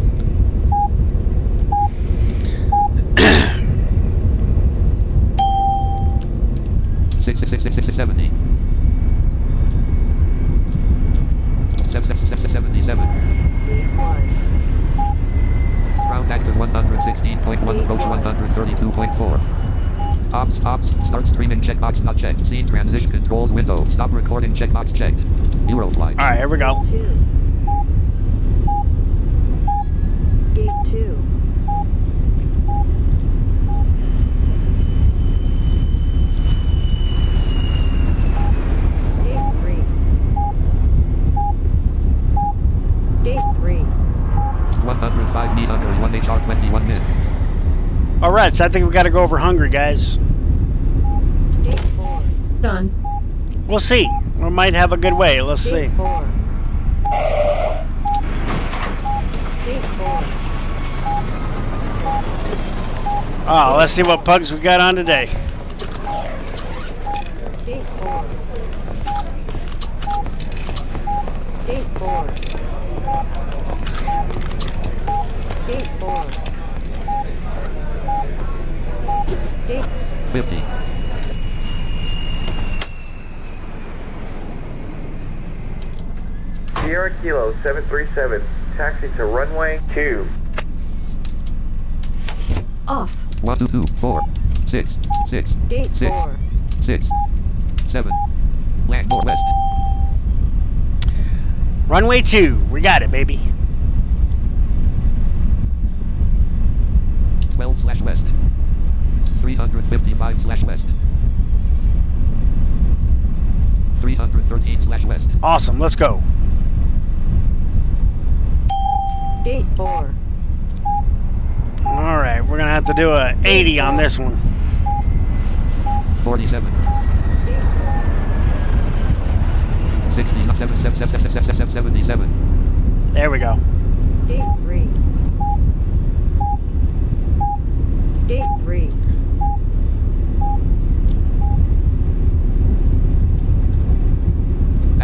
Six, six, six, six, six, seventy. Seven, seven, seven, seventy-seven. Gate 1. Ground active 116.1, approach 132.4. Ops, ops, start streaming checkbox not checked. Scene transition controls window. Stop recording checkbox checked. Eurofly. Alright, here we go. 2. Gate 2. Gate 3. Gate 3. 105 meet under 1 HR 21 min. Alright, so I think we gotta go over hungry, guys. Done. We'll see. We might have a good way. Let's see. Gate 4. 4. Oh, let's see what pugs we got on today. Gate 4. Gate 4. Gate 4. Gate 50. Sierra Kilo 737, taxi to runway 2. Off. 1, 2, 2, 4, 6, 6, Gate 6, 4. 6, 7. Land northwest. Runway 2. We got it, baby. 12 slash west. 355 slash west. 313 slash west. Awesome. Let's go. Gate 4. Alright, we're gonna have to do a 80 on this one. 47. 60, 7, 7, 7, 7, 7, 77. There we go. Gate 3. Gate 3.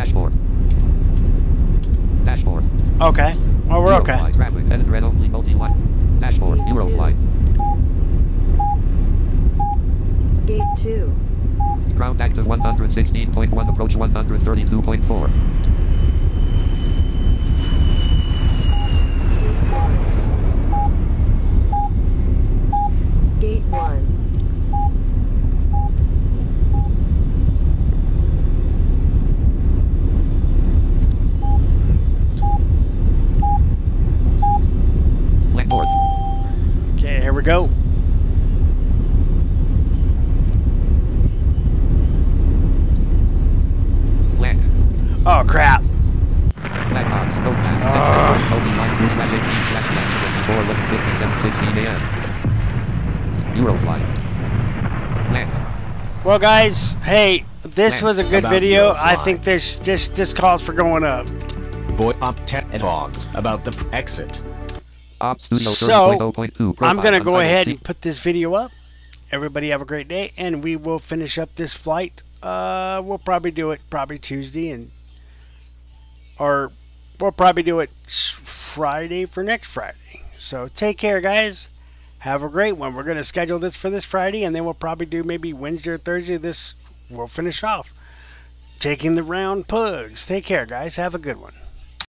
Dashboard. Dashboard. Okay. Well, we're okay. Eurofly, Traffic, edit red only multi-line. Dashboard, Eurofly. Gate 2. Ground active 116.1, approach 132.4. Gate 1. Land. Okay, here we go. Land. Oh, crap. Black box, no map. Next multi-line 2 slash 18 slash 54, 11, 57, 16 a.m. Eurofly. Land. Well, guys, hey, this was a good About video. Eurofly. I think this this this calls for going up. Void up 10 dogs about the exit. So, I'm going to go ahead and put this video up. Everybody have a great day, and we will finish up this flight. Uh, we'll probably do it probably Tuesday, and or we'll probably do it Friday for next Friday. So take care, guys. Have a great one. We're going to schedule this for this Friday, and then we'll probably do maybe Wednesday or Thursday. This we'll finish off taking the round pugs. Take care, guys. Have a good one.